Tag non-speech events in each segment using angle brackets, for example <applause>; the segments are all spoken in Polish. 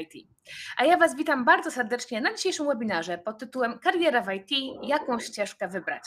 IT. A ja Was witam bardzo serdecznie na dzisiejszym webinarze pod tytułem Kariera w IT jaką ścieżkę wybrać.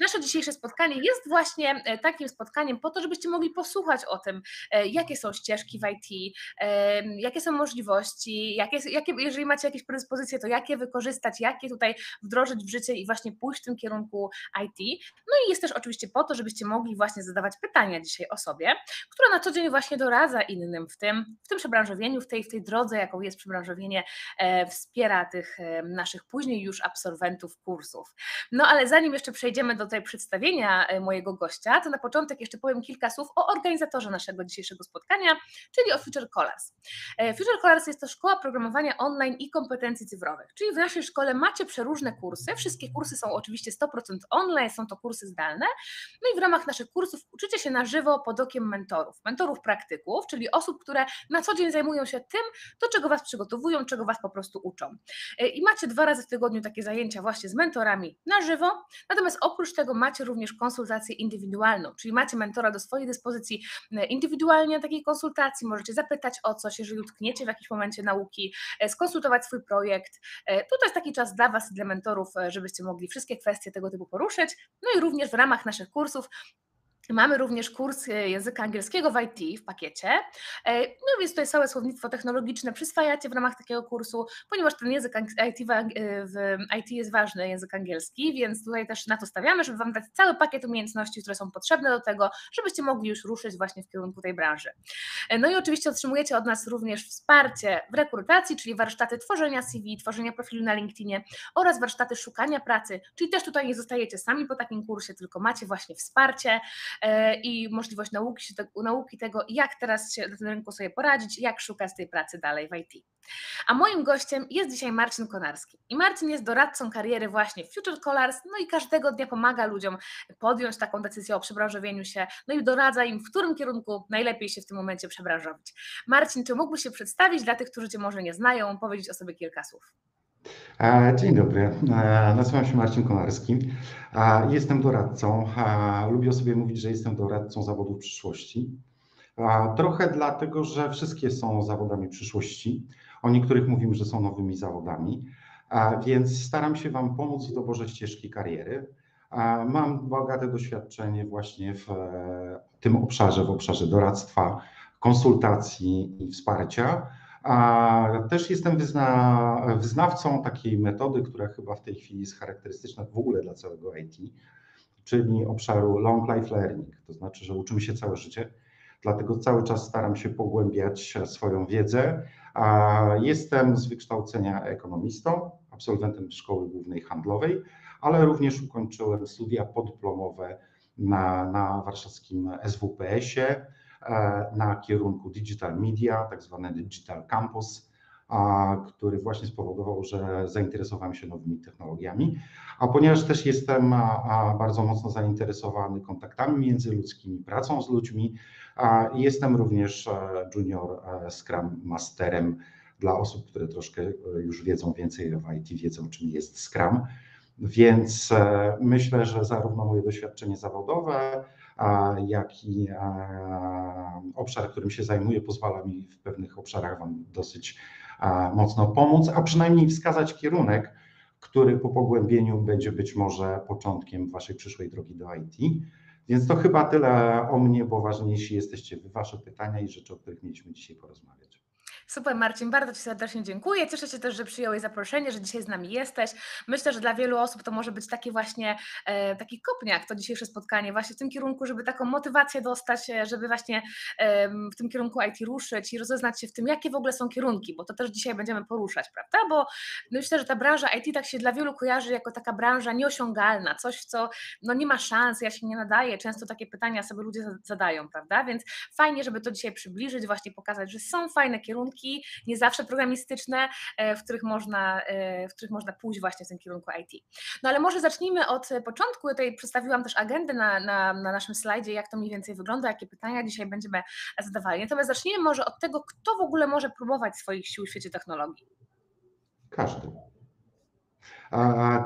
Nasze dzisiejsze spotkanie jest właśnie e, takim spotkaniem po to, żebyście mogli posłuchać o tym, e, jakie są ścieżki w IT, e, jakie są możliwości, jakie, jakie, jeżeli macie jakieś predyspozycje, to jakie wykorzystać, jakie tutaj wdrożyć w życie i właśnie pójść w tym kierunku IT. No i jest też oczywiście po to, żebyście mogli właśnie zadawać pytania dzisiaj o sobie, która na co dzień właśnie doradza innym w tym, w tym przebranżowieniu, w tej, w tej drodze, jaką jest przebranżowienie, e, wspiera tych e, naszych później już absolwentów kursów. No ale zanim jeszcze przejdziemy do tej przedstawienia e, mojego gościa, to na początek jeszcze powiem kilka słów o organizatorze naszego dzisiejszego spotkania, czyli o Future Colors. Future Colors jest to szkoła programowania online i kompetencji cyfrowych, czyli w naszej szkole macie przeróżne kursy, wszystkie kursy są oczywiście 100% online, są to kursy zdalne, no i w ramach naszych kursów uczycie się na żywo pod okiem mentorów, mentorów praktyków, czyli osób, które na co dzień zajmują się tym, do czego Was przygotowują, czego Was po prostu uczą. E, I macie dwa razy w tygodniu takie zajęcia właśnie z mentorami na żywo, natomiast oprócz tego macie również konsultację indywidualną, czyli macie mentora do swojej dyspozycji e, indywidualnie na takiej konsultacji, możecie zapytać o coś, jeżeli utkniecie w jakimś momencie nauki, e, skonsultować swój projekt. Tutaj jest taki czas dla Was dla mentorów, żebyście mogli wszystkie kwestie tego typu poruszyć. No i również w ramach naszych kursów Mamy również kurs e, języka angielskiego w IT w pakiecie. E, no więc tutaj całe słownictwo technologiczne przyswajacie w ramach takiego kursu, ponieważ ten język IT e, w IT jest ważny, język angielski, więc tutaj też na to stawiamy, żeby Wam dać cały pakiet umiejętności, które są potrzebne do tego, żebyście mogli już ruszyć właśnie w kierunku tej branży. No i oczywiście otrzymujecie od nas również wsparcie w rekrutacji, czyli warsztaty tworzenia CV, tworzenia profilu na LinkedInie oraz warsztaty szukania pracy, czyli też tutaj nie zostajecie sami po takim kursie, tylko macie właśnie wsparcie. E, i możliwość nauki, nauki tego, jak teraz się na tym rynku sobie poradzić, jak szukać tej pracy dalej w IT. A moim gościem jest dzisiaj Marcin Konarski. I Marcin jest doradcą kariery właśnie w Future Colors, no i każdego dnia pomaga ludziom podjąć taką decyzję o przebranżowieniu się, no i doradza im, w którym kierunku najlepiej się w tym momencie przebranżowić. Marcin, czy mógłbyś się przedstawić dla tych, którzy Cię może nie znają, powiedzieć o sobie kilka słów? E, dzień dobry, e, nazywam się Marcin Konarski. E, jestem doradcą. Lubię sobie mówić, że jestem doradcą zawodów przyszłości. Trochę dlatego, że wszystkie są zawodami przyszłości. O niektórych mówimy, że są nowymi zawodami, więc staram się Wam pomóc w doborze ścieżki kariery. Mam bogate doświadczenie właśnie w tym obszarze, w obszarze doradztwa, konsultacji i wsparcia. Też jestem wyzna, wyznawcą takiej metody, która chyba w tej chwili jest charakterystyczna w ogóle dla całego IT, czyli obszaru long life learning, to znaczy, że uczymy się całe życie, dlatego cały czas staram się pogłębiać swoją wiedzę. Jestem z wykształcenia ekonomistą, absolwentem Szkoły Głównej Handlowej, ale również ukończyłem studia podyplomowe na, na warszawskim SWPS-ie na kierunku Digital Media, tak zwany Digital Campus, który właśnie spowodował, że zainteresowałem się nowymi technologiami. A ponieważ też jestem bardzo mocno zainteresowany kontaktami międzyludzkimi, pracą z ludźmi, jestem również e, junior e, Scrum Masterem dla osób, które troszkę już wiedzą więcej w IT, wiedzą czym jest Scrum. Więc myślę, że zarówno moje doświadczenie zawodowe, jak i obszar, którym się zajmuję, pozwala mi w pewnych obszarach Wam dosyć mocno pomóc, a przynajmniej wskazać kierunek, który po pogłębieniu będzie być może początkiem Waszej przyszłej drogi do IT. Więc to chyba tyle o mnie, bo ważniejsi jesteście Wy, Wasze pytania i rzeczy, o których mieliśmy dzisiaj porozmawiać. Super Marcin, bardzo Ci serdecznie dziękuję. Cieszę się też, że przyjąłeś zaproszenie, że dzisiaj z nami jesteś. Myślę, że dla wielu osób to może być taki właśnie e, taki kopniak, to dzisiejsze spotkanie, właśnie w tym kierunku, żeby taką motywację dostać, e, żeby właśnie e, w tym kierunku IT ruszyć i rozeznać się w tym, jakie w ogóle są kierunki, bo to też dzisiaj będziemy poruszać, prawda? Bo myślę, że ta branża IT tak się dla wielu kojarzy jako taka branża nieosiągalna, coś, w co no nie ma szans, ja się nie nadaję. Często takie pytania sobie ludzie zadają, prawda? Więc fajnie, żeby to dzisiaj przybliżyć, właśnie pokazać, że są fajne kierunki, nie zawsze programistyczne, e, w których można, e, w których można pójść właśnie w tym kierunku IT. No ale może zacznijmy od początku. Tutaj przedstawiłam też agendę na, na, na naszym slajdzie, jak to mniej więcej wygląda, jakie pytania dzisiaj będziemy zadawali. Natomiast zacznijmy może od tego, kto w ogóle może próbować swoich sił w świecie technologii. Każdy.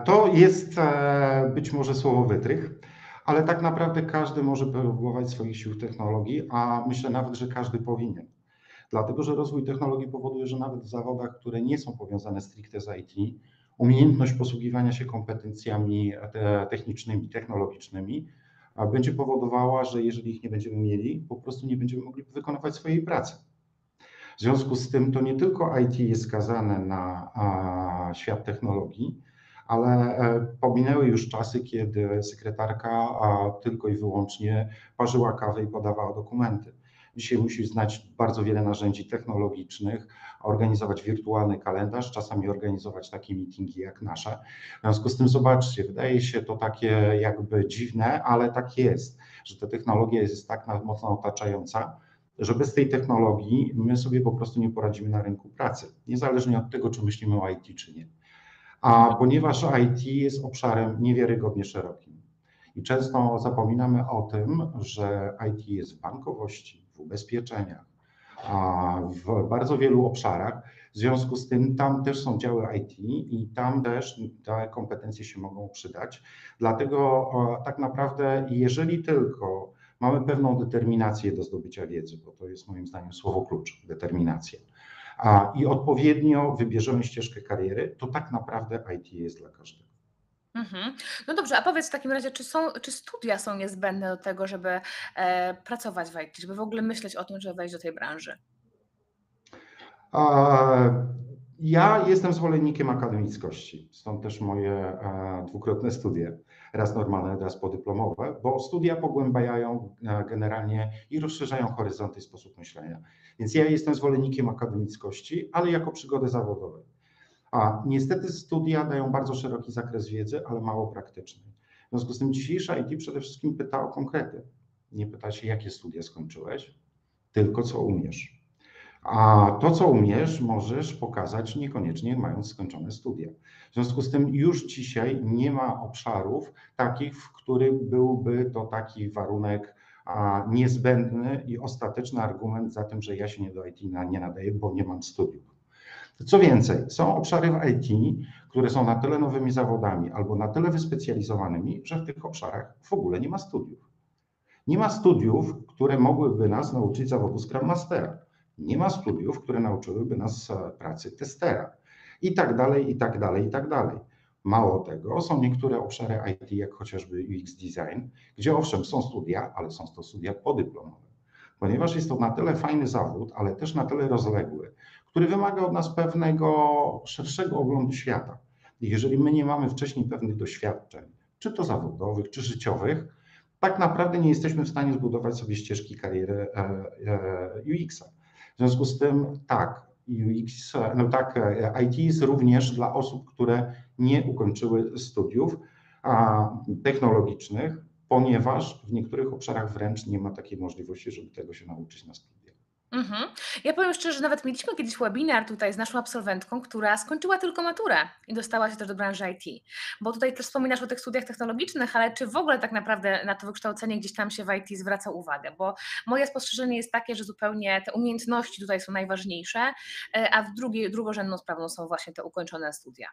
To jest e, być może słowo wytrych, ale tak naprawdę każdy może próbować swoich sił technologii, a myślę nawet, że każdy powinien. Dlatego, że rozwój technologii powoduje, że nawet w zawodach, które nie są powiązane stricte z IT, umiejętność posługiwania się kompetencjami technicznymi, technologicznymi będzie powodowała, że jeżeli ich nie będziemy mieli, po prostu nie będziemy mogli wykonywać swojej pracy. W związku z tym to nie tylko IT jest skazane na świat technologii, ale e, pominęły już czasy, kiedy sekretarka tylko i wyłącznie parzyła kawę i podawała dokumenty. Dzisiaj musisz znać bardzo wiele narzędzi technologicznych, organizować wirtualny kalendarz, czasami organizować takie meetingi jak nasze. W związku z tym zobaczcie, wydaje się to takie jakby dziwne, ale tak jest, że ta technologia jest tak mocno otaczająca, że bez tej technologii my sobie po prostu nie poradzimy na rynku pracy, niezależnie od tego, czy myślimy o IT, czy nie. A ponieważ IT jest obszarem niewiarygodnie szerokim i często zapominamy o tym, że IT jest w bankowości, w ubezpieczeniach, w bardzo wielu obszarach. W związku z tym tam też są działy IT i tam też te kompetencje się mogą przydać. Dlatego tak naprawdę, jeżeli tylko mamy pewną determinację do zdobycia wiedzy, bo to jest moim zdaniem słowo klucz determinacja, i odpowiednio wybierzemy ścieżkę kariery, to tak naprawdę IT jest dla każdego. Mhm. No dobrze, a powiedz w takim razie, czy, są, czy studia są niezbędne do tego, żeby e, pracować w IT, żeby w ogóle myśleć o tym, żeby wejść do tej branży? Ja jestem zwolennikiem akademickości, stąd też moje e, dwukrotne studia, raz normalne, raz podyplomowe, bo studia pogłębiają e, generalnie i rozszerzają horyzonty i sposób myślenia. Więc ja jestem zwolennikiem akademickości, ale jako przygody zawodowej. A niestety studia dają bardzo szeroki zakres wiedzy, ale mało praktycznej. W związku z tym dzisiejsza IT przede wszystkim pyta o konkrety. Nie pyta się, jakie studia skończyłeś, tylko co umiesz. A to, co umiesz, możesz pokazać niekoniecznie mając skończone studia. W związku z tym już dzisiaj nie ma obszarów takich, w których byłby to taki warunek niezbędny i ostateczny argument za tym, że ja się nie do IT nie nadaję, bo nie mam studiów. Co więcej, są obszary w IT, które są na tyle nowymi zawodami albo na tyle wyspecjalizowanymi, że w tych obszarach w ogóle nie ma studiów. Nie ma studiów, które mogłyby nas nauczyć zawodu Scrum Mastera. Nie ma studiów, które nauczyłyby nas e, pracy testera. I tak dalej, i tak dalej, i tak dalej. Mało tego, są niektóre obszary IT, jak chociażby UX Design, gdzie owszem są studia, ale są to studia podyplomowe. Ponieważ jest to na tyle fajny zawód, ale też na tyle rozległy, który wymaga od nas pewnego szerszego oglądu świata. Jeżeli my nie mamy wcześniej pewnych doświadczeń, czy to zawodowych, czy życiowych, tak naprawdę nie jesteśmy w stanie zbudować sobie ścieżki kariery e, e, UX-a. W związku z tym tak, UX, no tak, e, IT jest również dla osób, które nie ukończyły studiów technologicznych, ponieważ w niektórych obszarach wręcz nie ma takiej możliwości, żeby tego się nauczyć na studiach. Mhm. Ja powiem szczerze, że nawet mieliśmy kiedyś webinar tutaj z naszą absolwentką, która skończyła tylko maturę i dostała się też do branży IT. Bo tutaj też wspominasz o tych studiach technologicznych, ale czy w ogóle tak naprawdę na to wykształcenie gdzieś tam się w IT zwraca uwagę? Bo moje spostrzeżenie jest takie, że zupełnie te umiejętności tutaj są najważniejsze, e, a w drugiej, drugorzędną sprawą są właśnie te ukończone studia.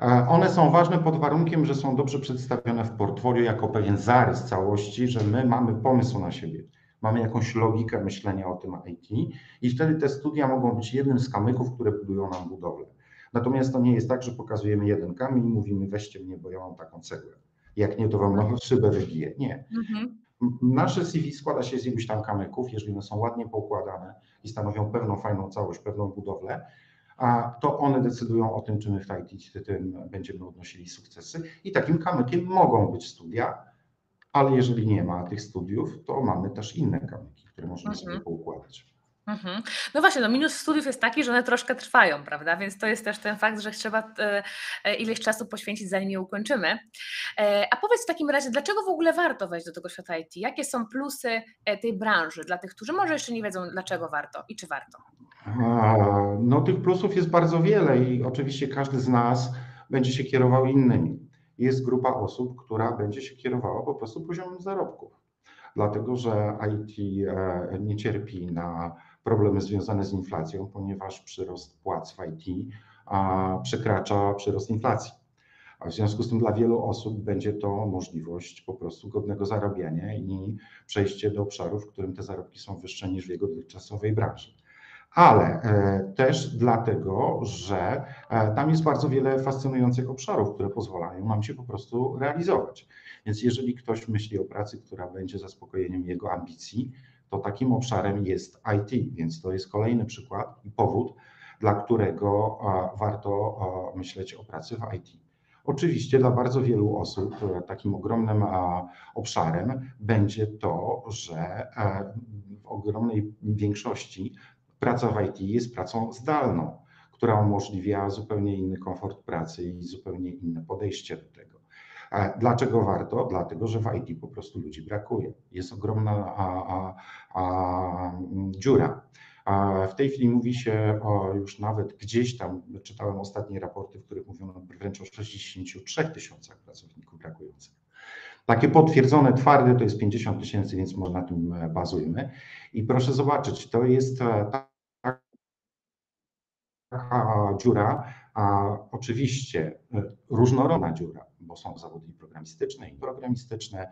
E, one są ważne pod warunkiem, że są dobrze przedstawione w portfolio jako pewien zarys całości, że my mamy pomysł na siebie mamy jakąś logikę myślenia o tym IT i wtedy te studia mogą być jednym z kamyków, które budują nam budowlę. Natomiast to nie jest tak, że pokazujemy jeden kamień i mówimy weźcie mnie, bo ja mam taką cegłę. Jak nie, to wam mhm. szybę wybije. Nie. Mhm. Nasze CV składa się z iluś tam kamyków, jeżeli one są ładnie poukładane i stanowią pewną fajną całość, pewną budowlę, a to one decydują o tym, czy my w IT tym będziemy odnosili sukcesy. I takim kamykiem mogą być studia, ale jeżeli nie ma tych studiów, to mamy też inne kamyki, które możemy mhm. sobie poukładać. Mhm. No właśnie, no minus studiów jest taki, że one troszkę trwają, prawda? Więc to jest też ten fakt, że trzeba e, e, ileś czasu poświęcić, zanim je ukończymy. E, a powiedz w takim razie, dlaczego w ogóle warto wejść do tego świata IT? Jakie są plusy tej branży dla tych, którzy może jeszcze nie wiedzą, dlaczego warto i czy warto? No, tych plusów jest bardzo wiele i oczywiście każdy z nas będzie się kierował innymi jest grupa osób, która będzie się kierowała po prostu poziomem zarobków. Dlatego, że IT e, nie cierpi na problemy związane z inflacją, ponieważ przyrost płac w IT przekracza przyrost inflacji. A w związku z tym dla wielu osób będzie to możliwość po prostu godnego zarabiania i przejście do obszarów, w którym te zarobki są wyższe niż w jego dotychczasowej branży ale e, też dlatego, że e, tam jest bardzo wiele fascynujących obszarów, które pozwalają nam się po prostu realizować. Więc jeżeli ktoś myśli o pracy, która będzie zaspokojeniem jego ambicji, to takim obszarem jest IT, więc to jest kolejny przykład i powód, dla którego warto myśleć o pracy w IT. Oczywiście dla bardzo wielu osób e, takim ogromnym obszarem będzie to, że w ogromnej większości praca w IT jest pracą zdalną, która umożliwia zupełnie inny komfort pracy i zupełnie inne podejście do tego. Dlaczego warto? Dlatego, że w IT po prostu ludzi brakuje. Jest ogromna a, a, a, dziura. W tej chwili mówi się o już nawet gdzieś tam, czytałem ostatnie raporty, w których mówiono wręcz o 63 tysiącach pracowników brakujących. Takie potwierdzone twarde to jest 50 tysięcy, więc może na tym e, bazujmy. I proszę zobaczyć, to jest e, taka dziura, a oczywiście e, różnorodna dziura, bo są zawody programistyczne i programistyczne,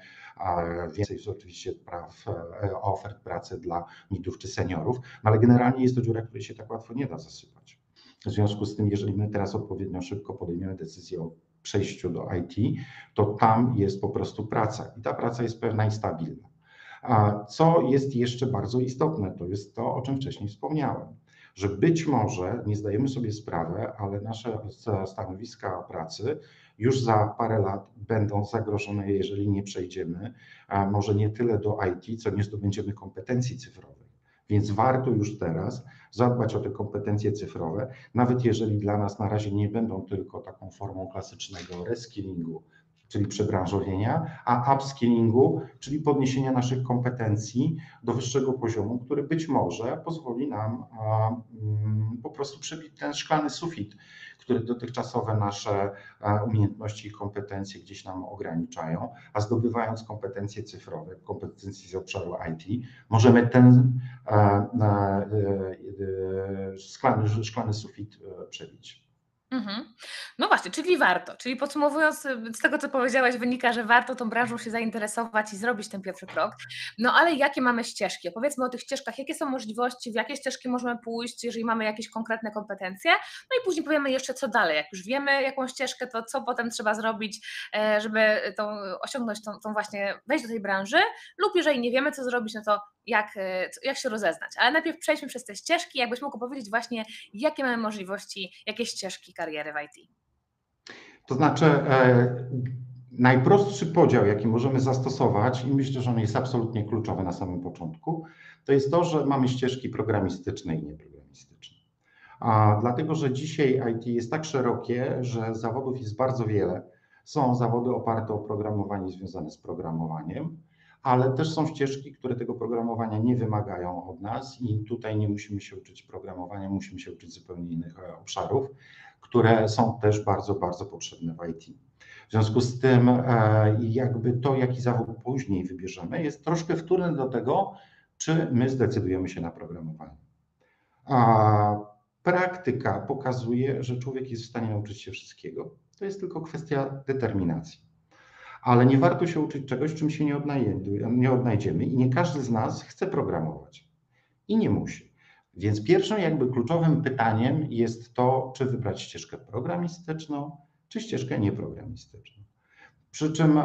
więcej jest oczywiście praw, ofert pracy dla midów czy seniorów, no ale generalnie jest to dziura, której się tak łatwo nie da zasypać. W związku z tym, jeżeli my teraz odpowiednio szybko podejmiemy decyzję o przejściu do IT, to tam jest po prostu praca i ta praca jest pewna i stabilna. A co jest jeszcze bardzo istotne, to jest to, o czym wcześniej wspomniałem, że być może nie zdajemy sobie sprawy, ale nasze stanowiska pracy już za parę lat będą zagrożone, jeżeli nie przejdziemy, może nie tyle do IT, co nie zdobędziemy kompetencji cyfrowych. Więc warto już teraz zadbać o te kompetencje cyfrowe, nawet jeżeli dla nas na razie nie będą tylko taką formą klasycznego reskillingu, czyli przebranżowienia, a upskillingu, czyli podniesienia naszych kompetencji do wyższego poziomu, który być może pozwoli nam mm, po prostu przebić ten szklany sufit, które dotychczasowe nasze e, umiejętności i kompetencje gdzieś nam ograniczają, a zdobywając kompetencje cyfrowe, kompetencje z obszaru IT, możemy ten e, e, szklany, szklany sufit przebić. Mhm. No właśnie, czyli warto. Czyli podsumowując, z tego co powiedziałaś, wynika, że warto tą branżą się zainteresować i zrobić ten pierwszy krok. No ale jakie mamy ścieżki? Powiedzmy o tych ścieżkach, jakie są możliwości, w jakie ścieżki możemy pójść, jeżeli mamy jakieś konkretne kompetencje. No i później powiemy jeszcze, co dalej. Jak już wiemy, jaką ścieżkę, to co potem trzeba zrobić, e, żeby tą, osiągnąć tą, tą właśnie, wejść do tej branży, lub jeżeli nie wiemy, co zrobić, no to jak, e, jak się rozeznać. Ale najpierw przejdźmy przez te ścieżki, jakbyś mógł powiedzieć właśnie, jakie mamy możliwości, jakie ścieżki kariery w IT. To znaczy, e, najprostszy podział, jaki możemy zastosować, i myślę, że on jest absolutnie kluczowy na samym początku, to jest to, że mamy ścieżki programistyczne i nieprogramistyczne. A dlatego, że dzisiaj IT jest tak szerokie, że zawodów jest bardzo wiele. Są zawody oparte o programowanie związane z programowaniem, ale też są ścieżki, które tego programowania nie wymagają od nas i tutaj nie musimy się uczyć programowania, musimy się uczyć zupełnie innych e, obszarów, które są też bardzo, bardzo potrzebne w IT. W związku z tym e, jakby to, jaki zawód później wybierzemy, jest troszkę wtórne do tego, czy my zdecydujemy się na programowanie. A praktyka pokazuje, że człowiek jest w stanie nauczyć się wszystkiego. To jest tylko kwestia determinacji ale nie warto się uczyć czegoś, czym się nie, nie odnajdziemy i nie każdy z nas chce programować i nie musi. Więc pierwszym jakby kluczowym pytaniem jest to, czy wybrać ścieżkę programistyczną, czy ścieżkę nieprogramistyczną. Przy czym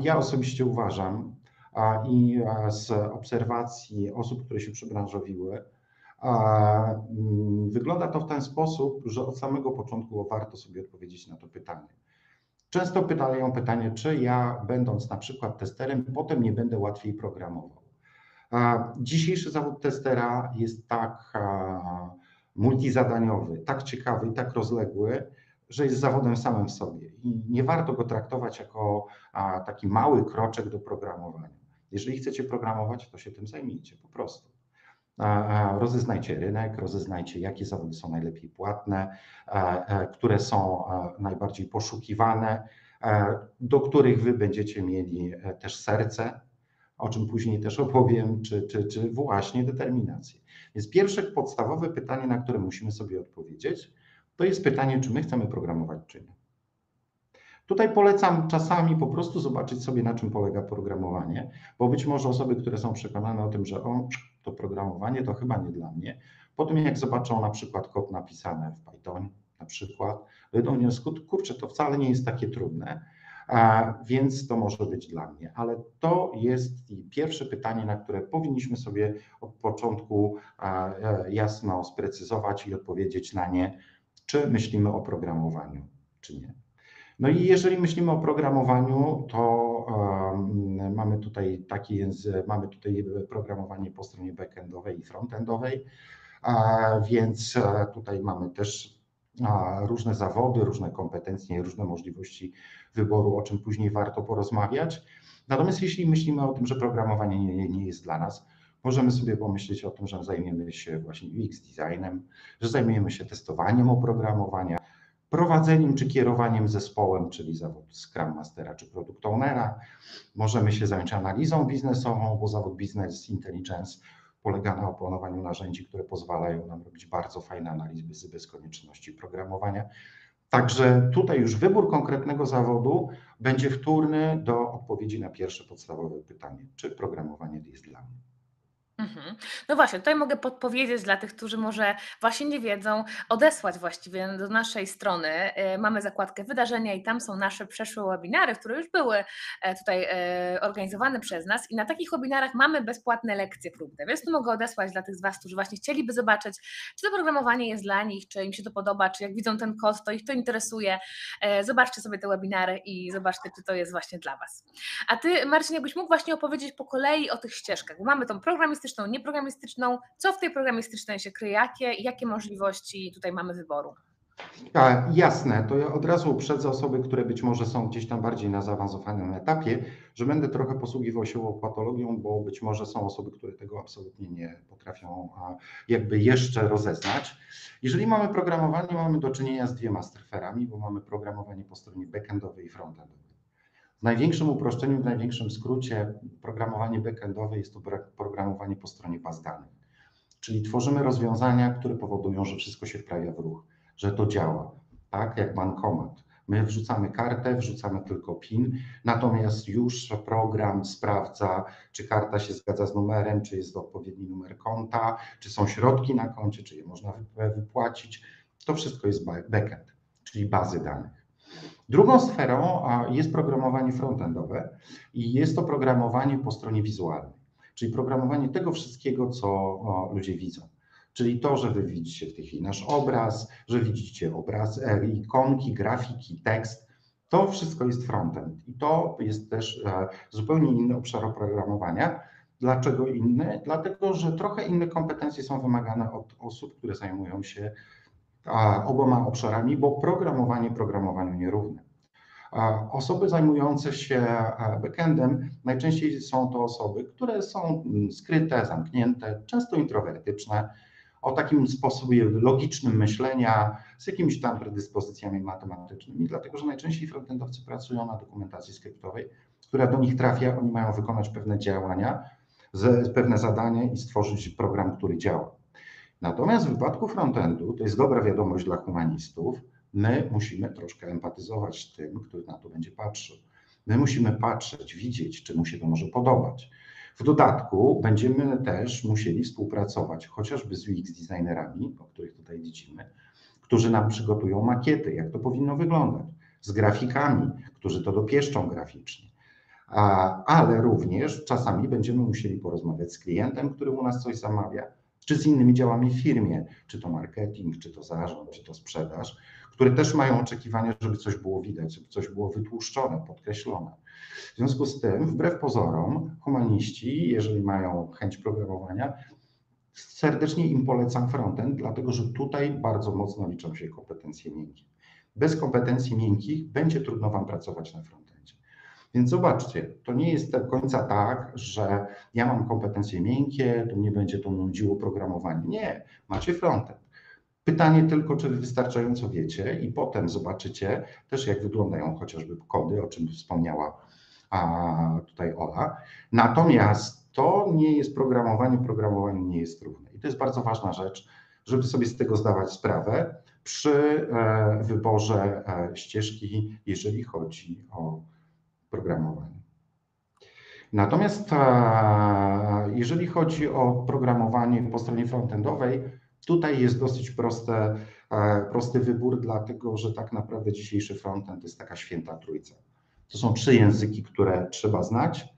ja osobiście uważam i z obserwacji osób, które się przybranżowiły, mm, wygląda to w ten sposób, że od samego początku warto sobie odpowiedzieć na to pytanie. Często pytają pytanie, czy ja, będąc na przykład testerem, potem nie będę łatwiej programował. Dzisiejszy zawód testera jest tak multizadaniowy, tak ciekawy tak rozległy, że jest zawodem samym w sobie i nie warto go traktować jako taki mały kroczek do programowania. Jeżeli chcecie programować, to się tym zajmijcie po prostu rozeznajcie rynek, rozeznajcie, jakie zawody są najlepiej płatne, które są najbardziej poszukiwane, do których wy będziecie mieli e, też serce, o czym później też <laughs> opowiem, czy, czy, czy właśnie determinację. Więc pierwsze podstawowe pytanie, na które musimy sobie odpowiedzieć, to jest pytanie, czy my chcemy programować, czy nie. Tutaj polecam czasami po prostu zobaczyć sobie, na czym polega programowanie, bo być może osoby, które są przekonane o tym, że o, to programowanie to chyba nie dla mnie, po tym jak zobaczą na przykład kod napisany w Python, na przykład, dojdą do wniosku, kurczę, to wcale nie jest takie trudne, a, więc to może być dla mnie. Ale to jest pierwsze pytanie, na które powinniśmy sobie od początku a, e, jasno sprecyzować i odpowiedzieć na nie, czy myślimy o programowaniu, czy nie. No i jeżeli myślimy o programowaniu, to mamy tutaj taki mamy tutaj programowanie po stronie backendowej i frontendowej, więc e, tutaj mamy też różne zawody, różne kompetencje, różne możliwości wyboru, o czym później warto porozmawiać. Natomiast jeśli myślimy o tym, że programowanie nie, nie jest dla nas, możemy sobie pomyśleć o tym, że zajmiemy się właśnie UX designem, że zajmiemy się testowaniem oprogramowania, prowadzeniem czy kierowaniem zespołem, czyli zawód Scrum Mastera czy Product Ownera. Możemy się zająć analizą biznesową, bo zawód Business Intelligence polega na opanowaniu narzędzi, które pozwalają nam robić bardzo fajne analizy bez konieczności programowania. Także tutaj już wybór konkretnego zawodu będzie wtórny do odpowiedzi na pierwsze podstawowe pytanie, czy programowanie jest dla mnie. Mhm. No właśnie, tutaj mogę podpowiedzieć dla tych, którzy może właśnie nie wiedzą, odesłać właściwie do naszej strony. Y, mamy zakładkę wydarzenia i tam są nasze przeszłe webinary, które już były e, tutaj e, organizowane przez nas i na takich webinarach mamy bezpłatne lekcje próbne, więc tu mogę odesłać dla tych z Was, którzy właśnie chcieliby zobaczyć, czy to programowanie jest dla nich, czy im się to podoba, czy jak widzą ten kod, to ich to interesuje. E, zobaczcie sobie te webinary i zobaczcie, czy to jest właśnie dla Was. A Ty, Marcin, jakbyś mógł właśnie opowiedzieć po kolei o tych ścieżkach, bo mamy tą programistyczną, programistyczną, nieprogramistyczną. Co w tej programistycznej się kryje? Jakie, jakie możliwości tutaj mamy wyboru? A, jasne, to ja od razu uprzedzę osoby, które być może są gdzieś tam bardziej na zaawansowanym etapie, że będę trochę posługiwał się patologią, bo być może są osoby, które tego absolutnie nie potrafią jakby jeszcze rozeznać. Jeżeli mamy programowanie, mamy do czynienia z dwiema streferami, bo mamy programowanie po stronie backendowej i frontendowej. Największym uproszczeniu, w największym skrócie, programowanie backendowe jest to programowanie po stronie baz danych. Czyli tworzymy rozwiązania, które powodują, że wszystko się wprawia w ruch, że to działa, tak jak bankomat. My wrzucamy kartę, wrzucamy tylko PIN, natomiast już program sprawdza, czy karta się zgadza z numerem, czy jest odpowiedni numer konta, czy są środki na koncie, czy je można wypłacić. To wszystko jest backend, czyli bazy danych. Drugą sferą jest programowanie frontendowe i jest to programowanie po stronie wizualnej, czyli programowanie tego wszystkiego, co ludzie widzą. Czyli to, że wy widzicie w tej chwili nasz obraz, że widzicie obraz, e, ikonki, grafiki, tekst, to wszystko jest frontend i to jest też e, zupełnie inny obszar oprogramowania. Dlaczego inny? Dlatego, że trochę inne kompetencje są wymagane od osób, które zajmują się oboma obszarami, bo programowanie programowaniu nierówne. Osoby zajmujące się backendem najczęściej są to osoby, które są mm, skryte, zamknięte, często introwertyczne, o takim sposobie logicznym myślenia, z jakimiś tam predyspozycjami matematycznymi, dlatego że najczęściej frontendowcy pracują na dokumentacji skryptowej, która do nich trafia, oni mają wykonać pewne działania, pewne zadanie i stworzyć program, który działa. Natomiast w wypadku frontendu, to jest dobra wiadomość dla humanistów, my musimy troszkę empatyzować z tym, który na to będzie patrzył. My musimy patrzeć, widzieć, czy mu się to może podobać. W dodatku będziemy też musieli współpracować chociażby z UX designerami, o których tutaj widzimy, którzy nam przygotują makiety, jak to powinno wyglądać, z grafikami, którzy to dopieszczą graficznie. Ale również czasami będziemy musieli porozmawiać z klientem, który u nas coś zamawia, czy z innymi działami w firmie, czy to marketing, czy to zarząd, czy to sprzedaż, które też mają oczekiwania, żeby coś było widać, żeby coś było wytłuszczone, podkreślone. W związku z tym, wbrew pozorom, humaniści, jeżeli mają chęć programowania, serdecznie im polecam frontend, dlatego że tutaj bardzo mocno liczą się kompetencje miękkie. Bez kompetencji miękkich będzie trudno Wam pracować na frontendzie. Więc zobaczcie, to nie jest do końca tak, że ja mam kompetencje miękkie, to mnie będzie to nudziło programowanie. Nie, macie frontend. Pytanie tylko, czy wy wystarczająco wiecie i potem zobaczycie też, jak wyglądają chociażby kody, o czym wspomniała tutaj Ola. Natomiast to nie jest programowanie, programowanie nie jest równe. I to jest bardzo ważna rzecz, żeby sobie z tego zdawać sprawę, przy e, wyborze e, ścieżki, jeżeli chodzi o programowanie. Natomiast jeżeli chodzi o programowanie po stronie frontendowej, tutaj jest dosyć proste, prosty wybór, dlatego że tak naprawdę dzisiejszy frontend jest taka święta trójca. To są trzy języki, które trzeba znać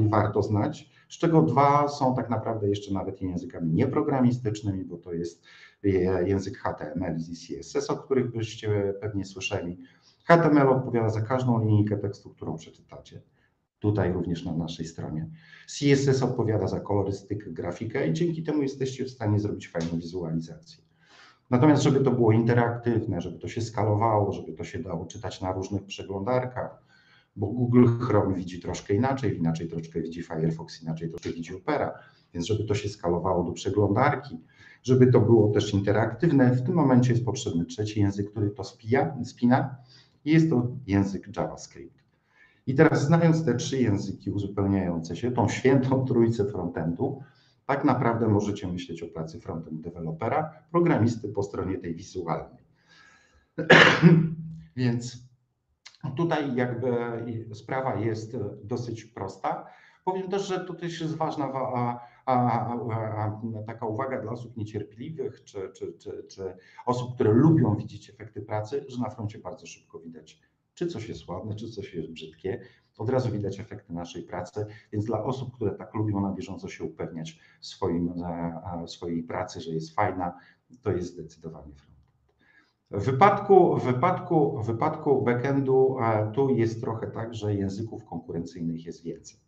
i warto znać, z czego dwa są tak naprawdę jeszcze nawet językami nieprogramistycznymi, bo to jest język HTML i CSS, o których byście pewnie słyszeli. HTML odpowiada za każdą linijkę tekstu, którą przeczytacie. Tutaj również na naszej stronie. CSS odpowiada za kolorystykę, grafikę i dzięki temu jesteście w stanie zrobić fajną wizualizację. Natomiast, żeby to było interaktywne, żeby to się skalowało, żeby to się dało czytać na różnych przeglądarkach, bo Google Chrome widzi troszkę inaczej, inaczej troszkę widzi Firefox, inaczej troszkę widzi Opera, więc żeby to się skalowało do przeglądarki, żeby to było też interaktywne, w tym momencie jest potrzebny trzeci język, który to spija, spina jest to język JavaScript. I teraz znając te trzy języki uzupełniające się, tą świętą trójcę frontendu, tak naprawdę możecie myśleć o pracy frontend dewelopera, programisty po stronie tej wizualnej. <clears throat> Więc Tutaj jakby sprawa jest dosyć prosta. Powiem też, że też jest ważna a, a, taka uwaga dla osób niecierpliwych, czy, czy, czy, czy osób, które lubią widzieć efekty pracy, że na froncie bardzo szybko widać, czy coś jest ładne, czy coś jest brzydkie. Od razu widać efekty naszej pracy, więc dla osób, które tak lubią na bieżąco się upewniać w swoim, swojej pracy, że jest fajna, to jest zdecydowanie front. W wypadku, w wypadku, w wypadku backendu tu jest trochę tak, że języków konkurencyjnych jest więcej.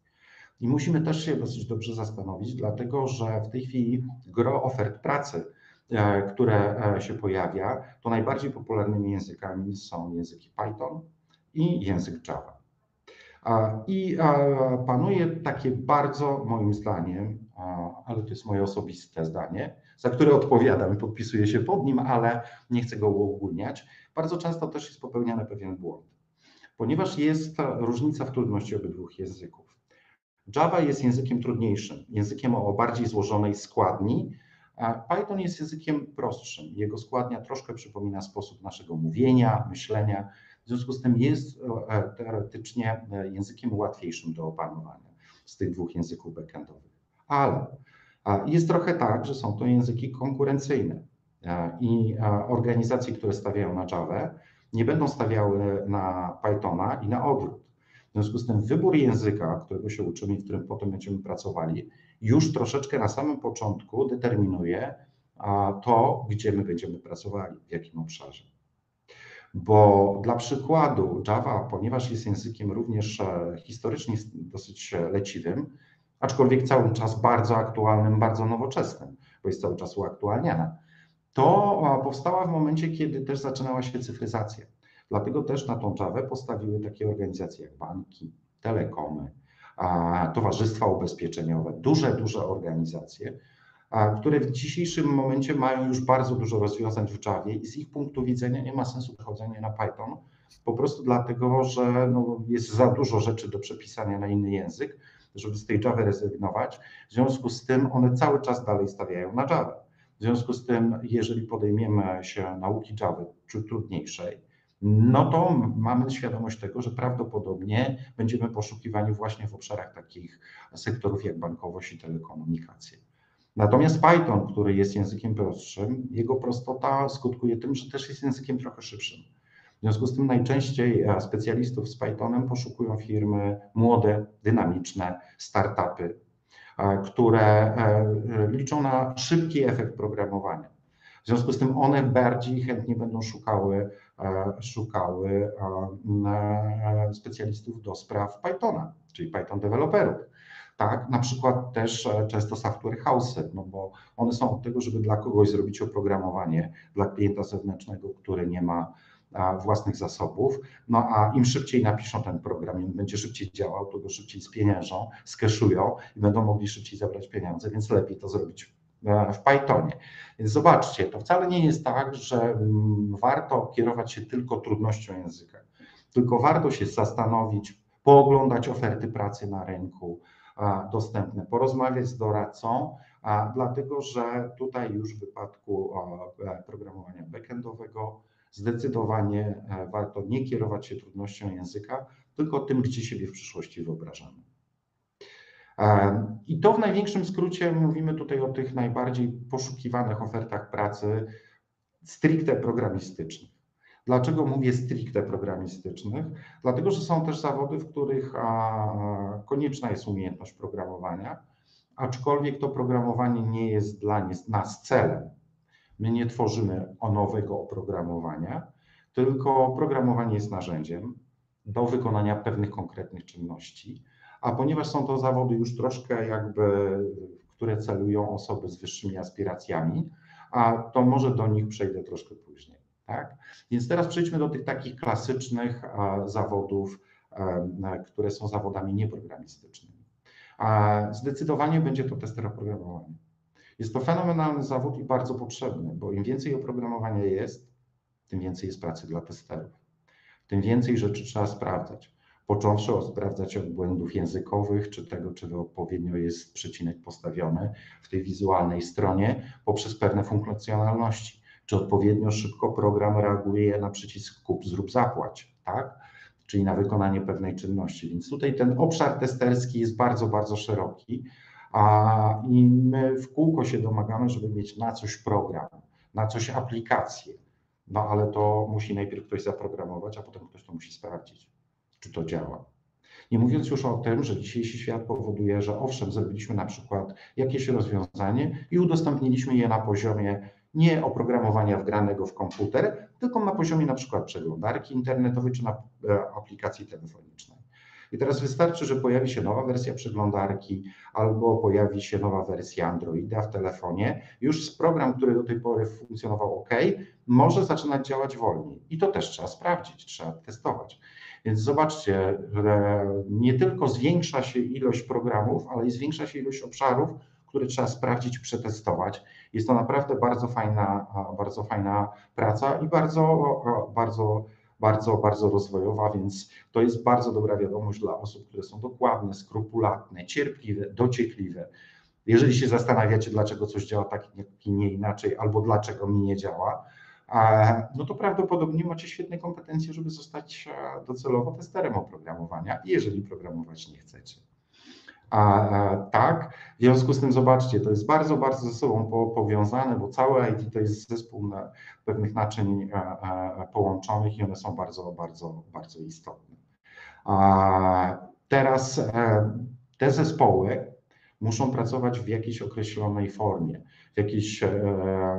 I musimy też się dosyć dobrze zastanowić, dlatego że w tej chwili gro ofert pracy, e, które e, się pojawia, to najbardziej popularnymi językami są języki Python i język Java. I panuje takie bardzo, moim zdaniem, ale to jest moje osobiste zdanie, za które odpowiadam i podpisuję się pod nim, ale nie chcę go uogólniać. Bardzo często też jest popełniany pewien błąd, ponieważ jest różnica w trudności obydwu języków. Java jest językiem trudniejszym, językiem o bardziej złożonej składni, Python jest językiem prostszym. Jego składnia troszkę przypomina sposób naszego mówienia, myślenia. W związku z tym jest e, teoretycznie e, językiem łatwiejszym do opanowania z tych dwóch języków backendowych. Ale jest trochę tak, że są to języki konkurencyjne i organizacje, które stawiają na Java, nie będą stawiały na Pythona i na odwrót. W związku z tym wybór języka, którego się uczymy i w którym potem będziemy pracowali, już troszeczkę na samym początku determinuje to, gdzie my będziemy pracowali, w jakim obszarze. Bo dla przykładu Java, ponieważ jest językiem również e, historycznie dosyć leciwym, aczkolwiek cały czas bardzo aktualnym, bardzo nowoczesnym, bo jest cały czas uaktualniana. To powstała w momencie, kiedy też zaczynała się cyfryzacja. Dlatego też na tą Java postawiły takie organizacje jak banki, telekomy, towarzystwa ubezpieczeniowe, duże, duże organizacje, które w dzisiejszym momencie mają już bardzo dużo rozwiązań w Java i z ich punktu widzenia nie ma sensu przechodzenia na Python, po prostu dlatego, że no, jest za dużo rzeczy do przepisania na inny język, żeby z tej Java rezygnować. W związku z tym one cały czas dalej stawiają na Java. W związku z tym, jeżeli podejmiemy się nauki Java, czy trudniejszej, no to mamy świadomość tego, że prawdopodobnie będziemy poszukiwani właśnie w obszarach takich sektorów jak bankowość i telekomunikacje. Natomiast Python, który jest językiem prostszym, jego prostota skutkuje tym, że też jest językiem trochę szybszym. W związku z tym najczęściej e, specjalistów z Pythonem poszukują firmy młode, dynamiczne, startupy, e, które e, liczą na szybki efekt programowania. W związku z tym one bardziej chętnie będą szukały, szukały specjalistów do spraw Pythona, czyli Python deweloperów. Tak, na przykład też często software house, no bo one są od tego, żeby dla kogoś zrobić oprogramowanie, dla klienta zewnętrznego, który nie ma własnych zasobów. No a im szybciej napiszą ten program, im będzie szybciej działał, to go szybciej spieniężą, skeszują i będą mogli szybciej zabrać pieniądze, więc lepiej to zrobić e, w Pythonie. Więc zobaczcie, to wcale nie jest tak, że mm, warto kierować się tylko trudnością języka, tylko warto się zastanowić, pooglądać oferty pracy na rynku dostępne, porozmawiać z doradcą dlatego, że tutaj już w wypadku e, programowania backendowego zdecydowanie e, warto nie kierować się trudnością języka, tylko tym, gdzie siebie w przyszłości wyobrażamy. I to w największym skrócie mówimy tutaj o tych najbardziej poszukiwanych ofertach pracy stricte programistycznych. Dlaczego mówię stricte programistycznych? Dlatego, że są też zawody, w których konieczna jest umiejętność programowania, aczkolwiek to programowanie nie jest dla nas celem. My nie tworzymy o nowego oprogramowania, tylko programowanie jest narzędziem do wykonania pewnych konkretnych czynności. A ponieważ są to zawody już troszkę jakby, które celują osoby z wyższymi aspiracjami, a to może do nich przejdę troszkę później. Tak? Więc teraz przejdźmy do tych takich klasycznych zawodów, które są zawodami nieprogramistycznymi. Zdecydowanie będzie to tester oprogramowania. Jest to fenomenalny zawód i bardzo potrzebny, bo im więcej oprogramowania jest, tym więcej jest pracy dla testerów. Tym więcej rzeczy trzeba sprawdzać. Począwszy od sprawdzać od błędów językowych, czy tego, czy odpowiednio jest przecinek postawiony w tej wizualnej stronie, poprzez pewne funkcjonalności, czy odpowiednio szybko program reaguje na przycisk kup, zrób, zapłać, tak? Czyli na wykonanie pewnej czynności. Więc tutaj ten obszar testerski jest bardzo, bardzo szeroki a, I my w kółko się domagamy, żeby mieć na coś program, na coś aplikację. No ale to musi najpierw ktoś zaprogramować, a potem ktoś to musi sprawdzić, czy to działa. Nie mówiąc już o tym, że dzisiejszy świat powoduje, że owszem, zrobiliśmy na przykład jakieś rozwiązanie i udostępniliśmy je na poziomie nie oprogramowania wgranego w komputer, tylko na poziomie na przykład przeglądarki internetowej czy na e, aplikacji telefonicznej. I teraz wystarczy, że pojawi się nowa wersja przeglądarki albo pojawi się nowa wersja Androida w telefonie. Już program, który do tej pory funkcjonował ok, może zaczynać działać wolniej. I to też trzeba sprawdzić, trzeba testować. Więc zobaczcie, że nie tylko zwiększa się ilość programów, ale i zwiększa się ilość obszarów, które trzeba sprawdzić, przetestować. Jest to naprawdę bardzo fajna, bardzo fajna praca i bardzo, bardzo bardzo, bardzo rozwojowa, więc to jest bardzo dobra wiadomość dla osób, które są dokładne, skrupulatne, cierpliwe, dociekliwe. Jeżeli się zastanawiacie, dlaczego coś działa tak, nie inaczej, albo dlaczego mi nie działa, no to prawdopodobnie macie świetne kompetencje, żeby zostać e, docelowo testerem oprogramowania, jeżeli programować nie chcecie. A, tak, w związku z tym zobaczcie, to jest bardzo, bardzo ze sobą po, powiązane, bo całe IT to jest zespół na, pewnych naczyń a, e, a, e, połączonych i one są bardzo, bardzo, bardzo istotne. teraz e, te zespoły muszą pracować w jakiejś określonej formie, w jakiejś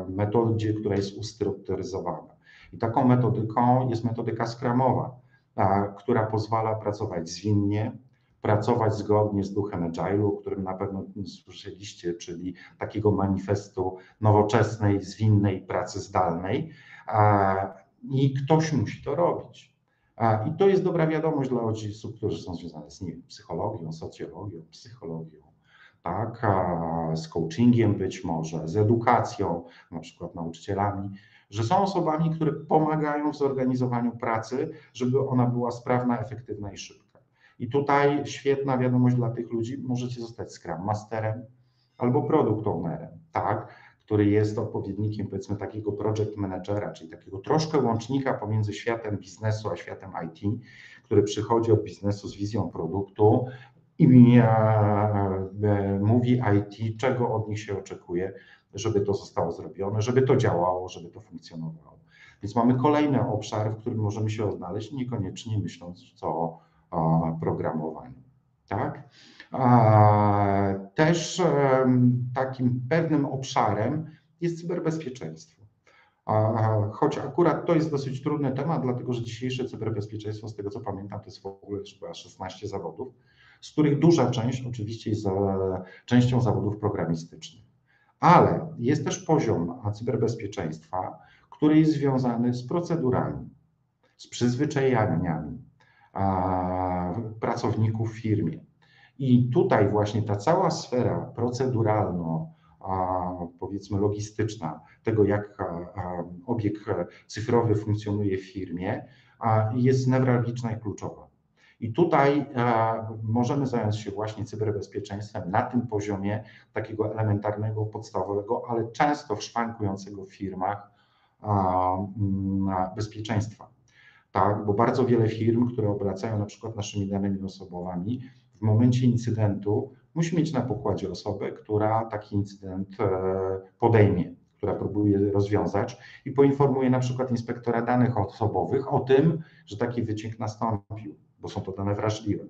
metodzie, która jest ustrukturyzowana. I taką metodyką jest metodyka skramowa, która pozwala pracować zwinnie, pracować zgodnie z duchem Agile'u, o którym na pewno słyszeliście, czyli takiego manifestu nowoczesnej, zwinnej pracy zdalnej. I ktoś musi to robić. I to jest dobra wiadomość dla osób, którzy są związane z nie psychologią, socjologią, psychologią, tak, z coachingiem być może, z edukacją, na przykład nauczycielami, że są osobami, które pomagają w zorganizowaniu pracy, żeby ona była sprawna, efektywna i szybka. I tutaj świetna wiadomość dla tych ludzi, możecie zostać Scrum Masterem albo Product Ownerem, tak, który jest odpowiednikiem powiedzmy takiego project managera, czyli takiego troszkę łącznika pomiędzy światem biznesu a światem IT, który przychodzi od biznesu z wizją produktu i e, e, mówi IT, czego od nich się oczekuje, żeby to zostało zrobione, żeby to działało, żeby to funkcjonowało. Więc mamy kolejny obszar, w którym możemy się odnaleźć, niekoniecznie myśląc, co programowaniu. Tak? Też takim pewnym obszarem jest cyberbezpieczeństwo. Choć akurat to jest dosyć trudny temat, dlatego że dzisiejsze cyberbezpieczeństwo, z tego co pamiętam, to jest w ogóle chyba 16 zawodów, z których duża część oczywiście jest częścią zawodów programistycznych. Ale jest też poziom cyberbezpieczeństwa, który jest związany z procedurami, z przyzwyczajeniami, pracowników w firmie. I tutaj właśnie ta cała sfera proceduralno, powiedzmy logistyczna, tego jak obieg cyfrowy funkcjonuje w firmie, jest newralgiczna i kluczowa. I tutaj możemy zająć się właśnie cyberbezpieczeństwem na tym poziomie takiego elementarnego, podstawowego, ale często szwankującego w firmach bezpieczeństwa. Tak, bo bardzo wiele firm, które obracają na przykład naszymi danymi osobowymi, w momencie incydentu musi mieć na pokładzie osobę, która taki incydent e, podejmie, która próbuje rozwiązać i poinformuje na przykład inspektora danych osobowych o tym, że taki wyciek nastąpił, bo są to dane wrażliwe.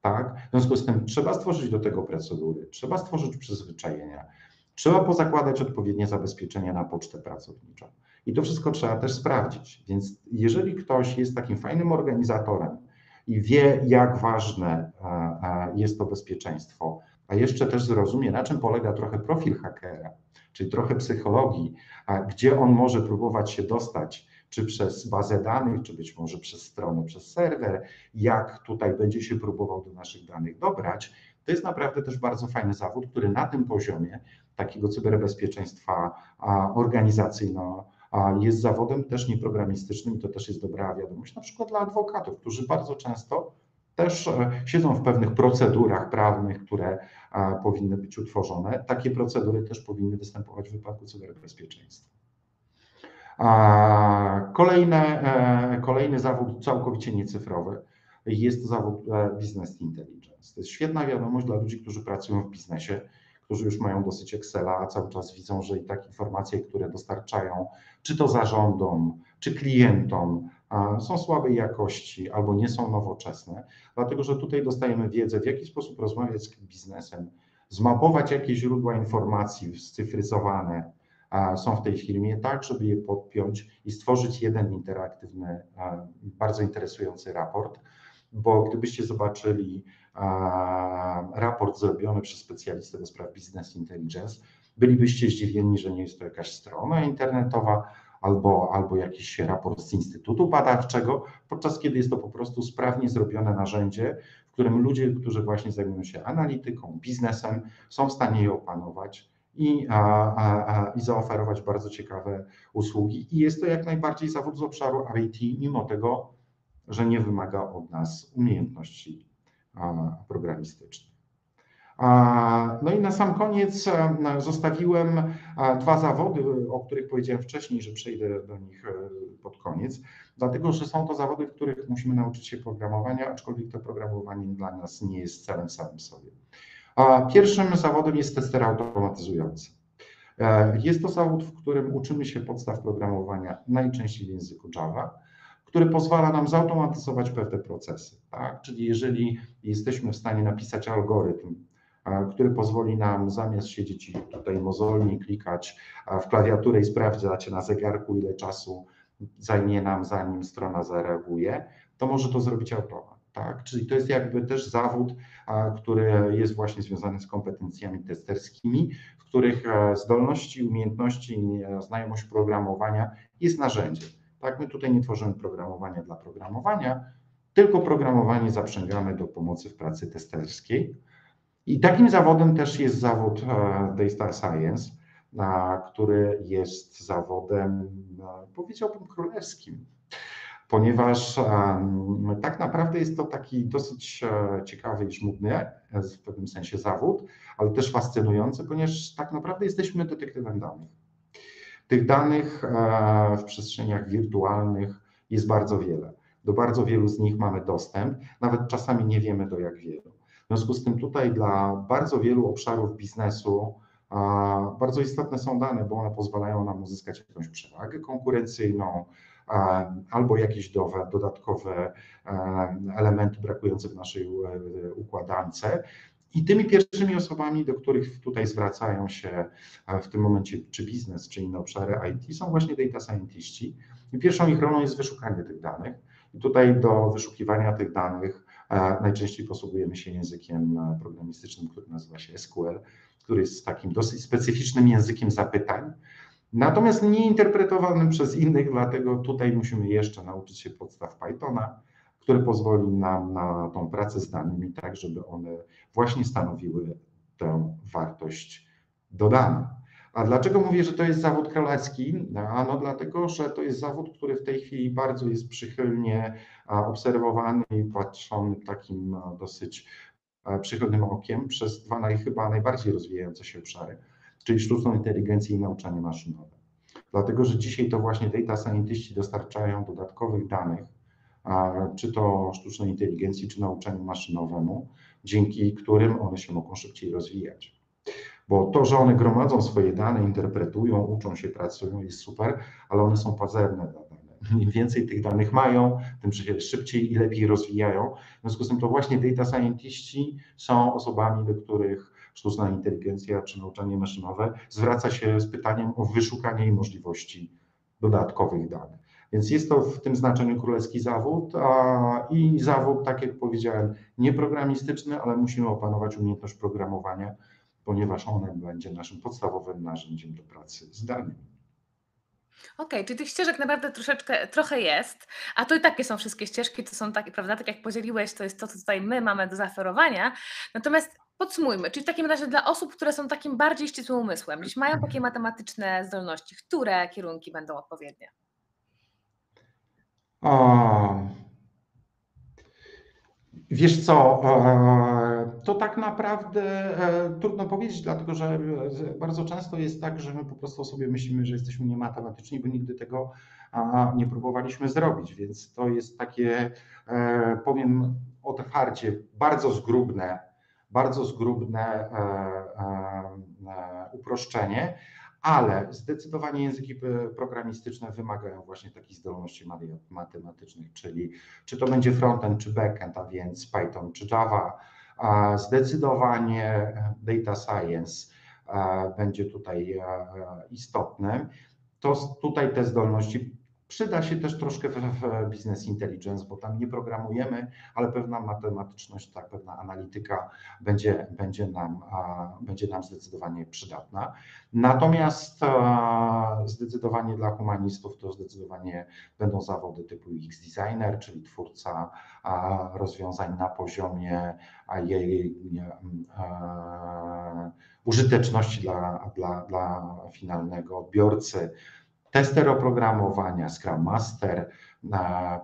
Tak? W związku z tym trzeba stworzyć do tego procedury, trzeba stworzyć przyzwyczajenia, trzeba pozakładać odpowiednie zabezpieczenia na pocztę pracowniczą. I to wszystko trzeba też sprawdzić. Więc jeżeli ktoś jest takim fajnym organizatorem i wie, jak ważne e, e, jest to bezpieczeństwo, a jeszcze też zrozumie, na czym polega trochę profil hakera, czyli trochę psychologii, gdzie on może próbować się dostać, czy przez bazę danych, czy być może przez stronę, przez serwer, jak tutaj będzie się próbował do naszych danych dobrać, to jest naprawdę też bardzo fajny zawód, który na tym poziomie takiego cyberbezpieczeństwa organizacyjnego jest zawodem też nieprogramistycznym i to też jest dobra wiadomość, na przykład dla adwokatów, którzy bardzo często też e, siedzą w pewnych procedurach prawnych, które powinny być utworzone. Takie procedury też powinny występować w wypadku cyberbezpieczeństwa. Kolejne, e, kolejny zawód całkowicie niecyfrowy jest to zawód e, Business Intelligence. To jest świetna wiadomość dla ludzi, którzy pracują w biznesie, którzy już mają dosyć Excela, a cały czas widzą, że i tak informacje, które dostarczają, czy to zarządom, czy klientom, są słabej jakości albo nie są nowoczesne, dlatego że tutaj dostajemy wiedzę, w jaki sposób rozmawiać z biznesem, zmapować jakie źródła informacji scyfryzowane są w tej firmie, tak, żeby je podpiąć i stworzyć jeden interaktywny, bardzo interesujący raport, bo gdybyście zobaczyli raport zrobiony przez specjalistę do spraw business intelligence, bylibyście zdziwieni, że nie jest to jakaś strona internetowa albo, albo jakiś raport z Instytutu Badawczego, podczas kiedy jest to po prostu sprawnie zrobione narzędzie, w którym ludzie, którzy właśnie zajmują się analityką, biznesem, są w stanie je opanować i, a, a, i zaoferować bardzo ciekawe usługi. I jest to jak najbardziej zawód z obszaru IT, mimo tego, że nie wymaga od nas umiejętności programistycznych. No i na sam koniec zostawiłem dwa zawody, o których powiedziałem wcześniej, że przejdę do nich e, pod koniec, dlatego że są to zawody, w których musimy nauczyć się programowania, aczkolwiek to programowanie dla nas nie jest celem samym sobie. Pierwszym zawodem jest tester automatyzujący. E, jest to zawód, w którym uczymy się podstaw programowania najczęściej w języku Java który pozwala nam zautomatyzować pewne procesy. Tak? Czyli jeżeli jesteśmy w stanie napisać algorytm, który pozwoli nam zamiast siedzieć tutaj mozolnie klikać w klawiaturę i sprawdzać na zegarku, ile czasu zajmie nam, zanim strona zareaguje, to może to zrobić automat. Tak? Czyli to jest jakby też zawód, który jest właśnie związany z kompetencjami testerskimi, w których zdolności, umiejętności, znajomość programowania jest narzędziem. Tak, my tutaj nie tworzymy programowania dla programowania, tylko programowanie zaprzęgamy do pomocy w pracy testerskiej. I takim zawodem też jest zawód e, Data Science, który jest zawodem, powiedziałbym, królewskim, ponieważ tak naprawdę jest to taki dosyć e, ciekawy i żmudny e, w pewnym sensie zawód, ale też fascynujący, ponieważ tak naprawdę jesteśmy detektywem danych. Tych danych e, w przestrzeniach wirtualnych jest bardzo wiele. Do bardzo wielu z nich mamy dostęp, nawet czasami nie wiemy do jak wielu. W związku z tym tutaj dla bardzo wielu obszarów biznesu bardzo istotne są dane, bo one pozwalają nam uzyskać jakąś przewagę konkurencyjną, albo jakieś dodatkowe e, elementy brakujące w naszej e, układance, i tymi pierwszymi osobami, do których tutaj zwracają się w tym momencie czy biznes, czy inne obszary IT, są właśnie data scientiści. I pierwszą ich rolą jest wyszukanie tych danych. I tutaj do wyszukiwania tych danych najczęściej posługujemy się językiem programistycznym, który nazywa się SQL, który jest takim dosyć specyficznym językiem zapytań. Natomiast nie interpretowanym przez innych, dlatego tutaj musimy jeszcze nauczyć się podstaw Pythona, który pozwoli nam na tą pracę z danymi, tak żeby one właśnie stanowiły tę wartość dodaną. A dlaczego mówię, że to jest zawód królewski? No dlatego, że to jest zawód, który w tej chwili bardzo jest przychylnie obserwowany i patrzony takim dosyć przychylnym okiem przez dwa naj, chyba najbardziej rozwijające się obszary, czyli sztuczną inteligencję i nauczanie maszynowe. Dlatego, że dzisiaj to właśnie data scientiści dostarczają dodatkowych danych, czy to sztucznej inteligencji, czy nauczaniu maszynowemu, dzięki którym one się mogą szybciej rozwijać. Bo to, że one gromadzą swoje dane, interpretują, uczą się, pracują, jest super, ale one są pazerne dla. Im więcej tych danych mają, tym się szybciej i lepiej rozwijają. W związku z tym to właśnie data scientiści są osobami, do których sztuczna inteligencja czy nauczanie maszynowe zwraca się z pytaniem o wyszukanie i możliwości dodatkowych danych. Więc jest to w tym znaczeniu królewski zawód a, i zawód, tak jak powiedziałem, nieprogramistyczny, ale musimy opanować umiejętność programowania, ponieważ ona będzie naszym podstawowym narzędziem do pracy zdalnej. Okej, okay, czyli tych ścieżek naprawdę troszeczkę, trochę jest, a to i takie są wszystkie ścieżki, to są takie, prawda, tak jak podzieliłeś, to jest to, co tutaj my mamy do zaoferowania. Natomiast podsumujmy, czyli w takim razie dla osób, które są takim bardziej ścisłym umysłem, gdzieś mają takie matematyczne zdolności, które kierunki będą odpowiednie? Wiesz co, to tak naprawdę e, trudno powiedzieć, dlatego że bardzo często jest tak, że my po prostu sobie myślimy, że jesteśmy niematematyczni, bo nigdy tego nie próbowaliśmy zrobić, więc to jest takie, e, powiem otwarcie, bardzo zgrubne, bardzo zgrubne uproszczenie, ale zdecydowanie języki programistyczne wymagają właśnie takich zdolności matematycznych, czyli czy to będzie frontend, czy backend, a więc Python, czy Java. Zdecydowanie data science będzie tutaj istotny. To tutaj te zdolności Przyda się też troszkę w, w business intelligence, bo tam nie programujemy, ale pewna matematyczność, tak, pewna analityka będzie, będzie, nam, będzie nam zdecydowanie przydatna. Natomiast zdecydowanie dla humanistów to zdecydowanie będą zawody typu UX designer, czyli twórca rozwiązań na poziomie jej użyteczności dla, dla, dla finalnego odbiorcy tester oprogramowania, Scrum Master,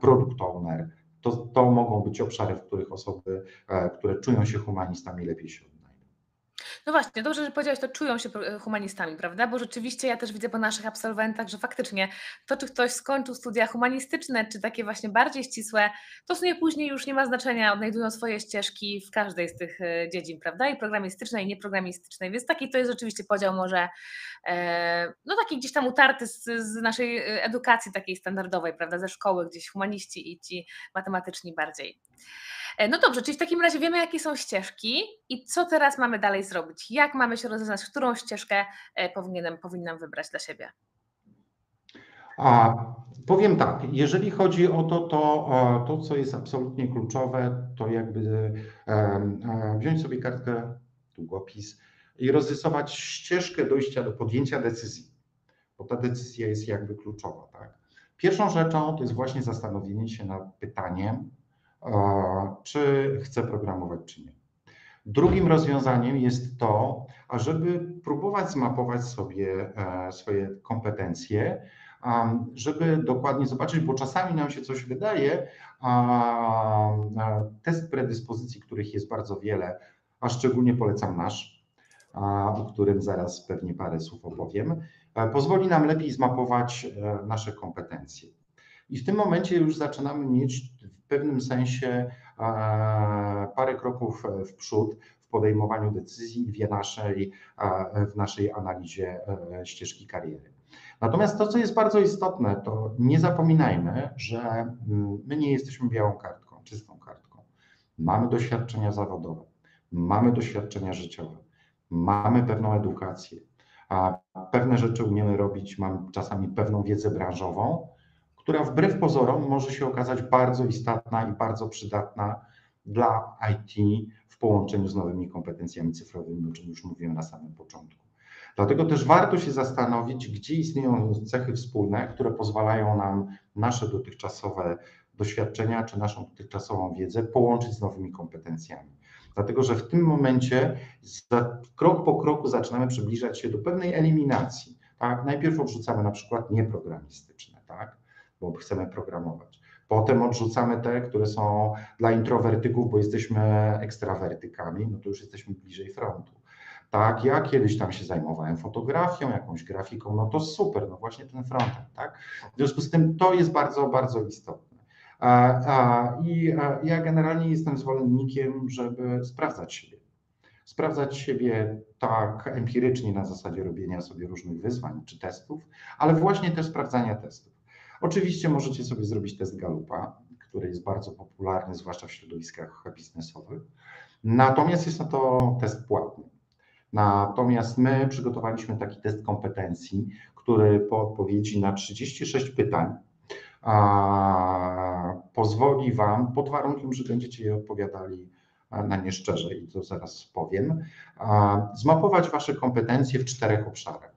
Product Owner, to, to mogą być obszary, w których osoby, e, które czują się humanistami, lepiej się no właśnie, dobrze, że powiedziałeś, to czują się e, humanistami, prawda? Bo rzeczywiście ja też widzę po naszych absolwentach, że faktycznie to, czy ktoś skończył studia humanistyczne, czy takie właśnie bardziej ścisłe, to w sumie później już nie ma znaczenia, odnajdują swoje ścieżki w każdej z tych e, dziedzin, prawda? I programistycznej, i nieprogramistycznej, więc taki to jest rzeczywiście podział może, e, no taki gdzieś tam utarty z, z naszej edukacji takiej standardowej, prawda? Ze szkoły, gdzieś humaniści i ci matematyczni bardziej. E, no dobrze, czyli w takim razie wiemy, jakie są ścieżki i co teraz mamy dalej zrobić? Jak mamy się rozeznać, którą ścieżkę e, powinienem, powinnam wybrać dla siebie? A, powiem tak, jeżeli chodzi o to, to, to co jest absolutnie kluczowe, to jakby e, wziąć sobie kartkę, długopis i rozrysować ścieżkę dojścia do podjęcia decyzji, bo ta decyzja jest jakby kluczowa. Tak? Pierwszą rzeczą to jest właśnie zastanowienie się nad pytaniem, czy chcę programować, czy nie. Drugim rozwiązaniem jest to, ażeby próbować zmapować sobie e, swoje kompetencje, żeby dokładnie zobaczyć, bo czasami nam się coś wydaje, test predyspozycji, których jest bardzo wiele, a szczególnie polecam nasz, o którym zaraz pewnie parę słów opowiem, e, pozwoli nam lepiej zmapować e, nasze kompetencje. I w tym momencie już zaczynamy mieć w pewnym sensie e, parę kroków w przód w podejmowaniu decyzji w naszej, e, w naszej analizie e, ścieżki kariery. Natomiast to, co jest bardzo istotne, to nie zapominajmy, że mm, my nie jesteśmy białą kartką, czystą kartką. Mamy doświadczenia zawodowe, mamy doświadczenia życiowe, mamy pewną edukację, a pewne rzeczy umiemy robić, mamy czasami pewną wiedzę branżową, która wbrew pozorom może się okazać bardzo istotna i bardzo przydatna dla IT w połączeniu z nowymi kompetencjami cyfrowymi, o czym już mówiłem na samym początku. Dlatego też warto się zastanowić, gdzie istnieją cechy wspólne, które pozwalają nam nasze dotychczasowe doświadczenia czy naszą dotychczasową wiedzę połączyć z nowymi kompetencjami. Dlatego, że w tym momencie krok po kroku zaczynamy przybliżać się do pewnej eliminacji. Tak? Najpierw odrzucamy na przykład nieprogramistyczne, tak? Bo chcemy programować. Potem odrzucamy te, które są dla introwertyków, bo jesteśmy ekstrawertykami, no to już jesteśmy bliżej frontu. Tak, ja kiedyś tam się zajmowałem fotografią, jakąś grafiką, no to super, no właśnie ten frontend, tak? W związku z tym to jest bardzo, bardzo istotne. I ja generalnie jestem zwolennikiem, żeby sprawdzać siebie. Sprawdzać siebie tak empirycznie na zasadzie robienia sobie różnych wyzwań czy testów, ale właśnie też sprawdzania testów. Oczywiście możecie sobie zrobić test Galupa, który jest bardzo popularny, zwłaszcza w środowiskach biznesowych. Natomiast jest to test płatny. Natomiast my przygotowaliśmy taki test kompetencji, który po odpowiedzi na 36 pytań pozwoli Wam, pod warunkiem, że będziecie je odpowiadali na nie szczerze i to zaraz powiem, zmapować Wasze kompetencje w czterech obszarach.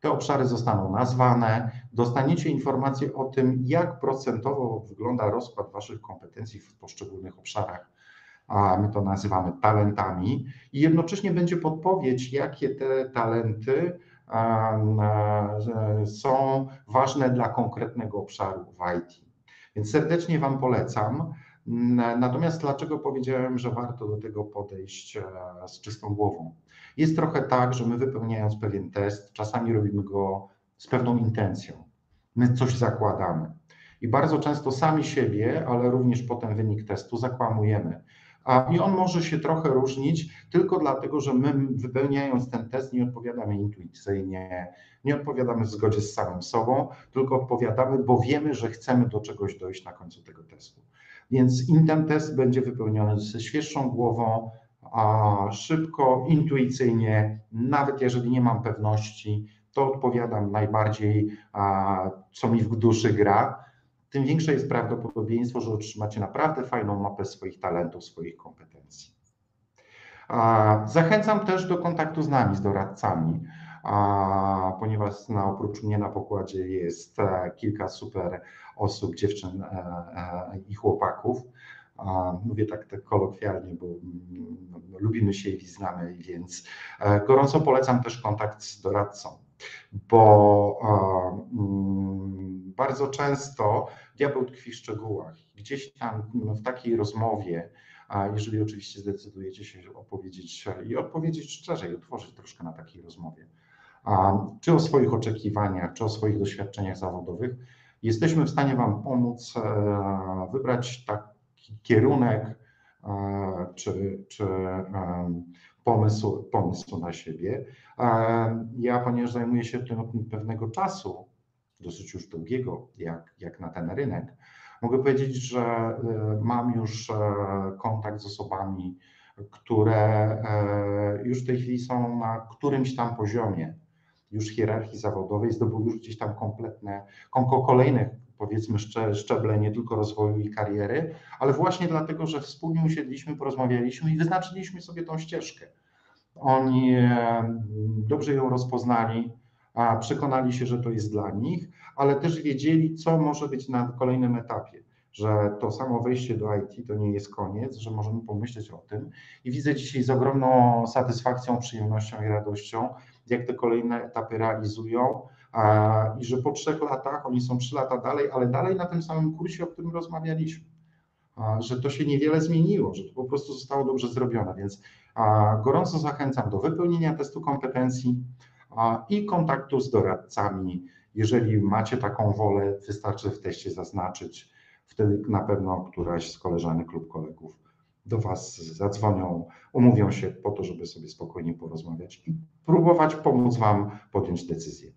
Te obszary zostaną nazwane, dostaniecie informację o tym, jak procentowo wygląda rozkład Waszych kompetencji w poszczególnych obszarach. A my to nazywamy talentami, i jednocześnie będzie podpowiedź, jakie te talenty są ważne dla konkretnego obszaru w IT. Więc serdecznie Wam polecam. Natomiast dlaczego powiedziałem, że warto do tego podejść e, z czystą głową? Jest trochę tak, że my wypełniając pewien test, czasami robimy go z pewną intencją. My coś zakładamy. I bardzo często sami siebie, ale również potem wynik testu zakłamujemy. I on może się trochę różnić tylko dlatego, że my wypełniając ten test nie odpowiadamy intuicyjnie, nie odpowiadamy w zgodzie z samym sobą, tylko odpowiadamy, bo wiemy, że chcemy do czegoś dojść na końcu tego testu. Więc ten test będzie wypełniony ze świeższą głową, a szybko, intuicyjnie, nawet jeżeli nie mam pewności, to odpowiadam najbardziej, co mi w duszy gra, tym większe jest prawdopodobieństwo, że otrzymacie naprawdę fajną mapę swoich talentów, swoich kompetencji. Zachęcam też do kontaktu z nami, z doradcami, ponieważ na, oprócz mnie na pokładzie jest e, kilka super osób, dziewczyn e, e, i chłopaków. Mówię tak, tak kolokwialnie, bo no, no, lubimy się i znamy, więc gorąco polecam też kontakt z doradcą, bo mm, bardzo często diabeł tkwi w szczegółach. Gdzieś tam no, w takiej rozmowie, a jeżeli oczywiście zdecydujecie się opowiedzieć i odpowiedzieć szczerze i otworzyć troszkę na takiej rozmowie, czy o swoich oczekiwaniach, czy o swoich doświadczeniach zawodowych, jesteśmy w stanie Wam pomóc e, wybrać taki kierunek e, czy, czy e, pomysł, pomysł na siebie. Ja, ponieważ zajmuję się tym od pewnego czasu, dosyć już długiego, jak, jak na ten rynek, mogę powiedzieć, że mam już kontakt z osobami, które już w tej chwili są na którymś tam poziomie już hierarchii zawodowej, zdobył już gdzieś tam kompletne, kolejne powiedzmy szczeble nie tylko rozwoju i kariery, ale właśnie dlatego, że wspólnie usiedliśmy, porozmawialiśmy i wyznaczyliśmy sobie tą ścieżkę. Oni dobrze ją rozpoznali, przekonali się, że to jest dla nich, ale też wiedzieli, co może być na kolejnym etapie że to samo wejście do IT to nie jest koniec, że możemy pomyśleć o tym. I widzę dzisiaj z ogromną satysfakcją, przyjemnością i radością, jak te kolejne etapy realizują i że po trzech latach, oni są trzy lata dalej, ale dalej na tym samym kursie, o którym rozmawialiśmy. Że to się niewiele zmieniło, że to po prostu zostało dobrze zrobione, więc gorąco zachęcam do wypełnienia testu kompetencji i kontaktu z doradcami. Jeżeli macie taką wolę, wystarczy w teście zaznaczyć wtedy na pewno któraś z koleżanek lub kolegów do Was zadzwonią, umówią się po to, żeby sobie spokojnie porozmawiać i próbować pomóc Wam podjąć decyzję.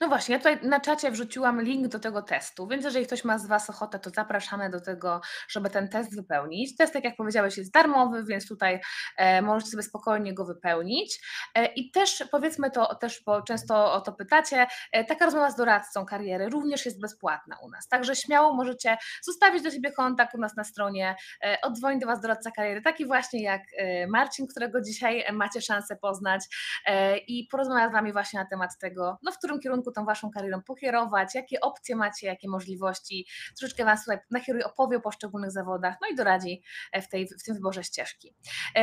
No właśnie, ja tutaj na czacie wrzuciłam link do tego testu, więc jeżeli ktoś ma z Was ochotę, to zapraszamy do tego, żeby ten test wypełnić. Test, tak jak powiedziałeś, jest darmowy, więc tutaj e, możecie sobie spokojnie go wypełnić. E, I też powiedzmy to, też bo często o to pytacie, e, taka rozmowa z doradcą kariery również jest bezpłatna u nas, także śmiało możecie zostawić do siebie kontakt u nas na stronie, e, oddzwoni do Was doradca kariery, taki właśnie jak e, Marcin, którego dzisiaj macie szansę poznać e, i porozmawiać z Wami właśnie na temat tego, no w którym kierunku kierunku tą waszą karierą pokierować, jakie opcje macie, jakie możliwości. Troszeczkę was tutaj nakieruje, opowie o poszczególnych zawodach, no i doradzi w, tej, w tym wyborze ścieżki.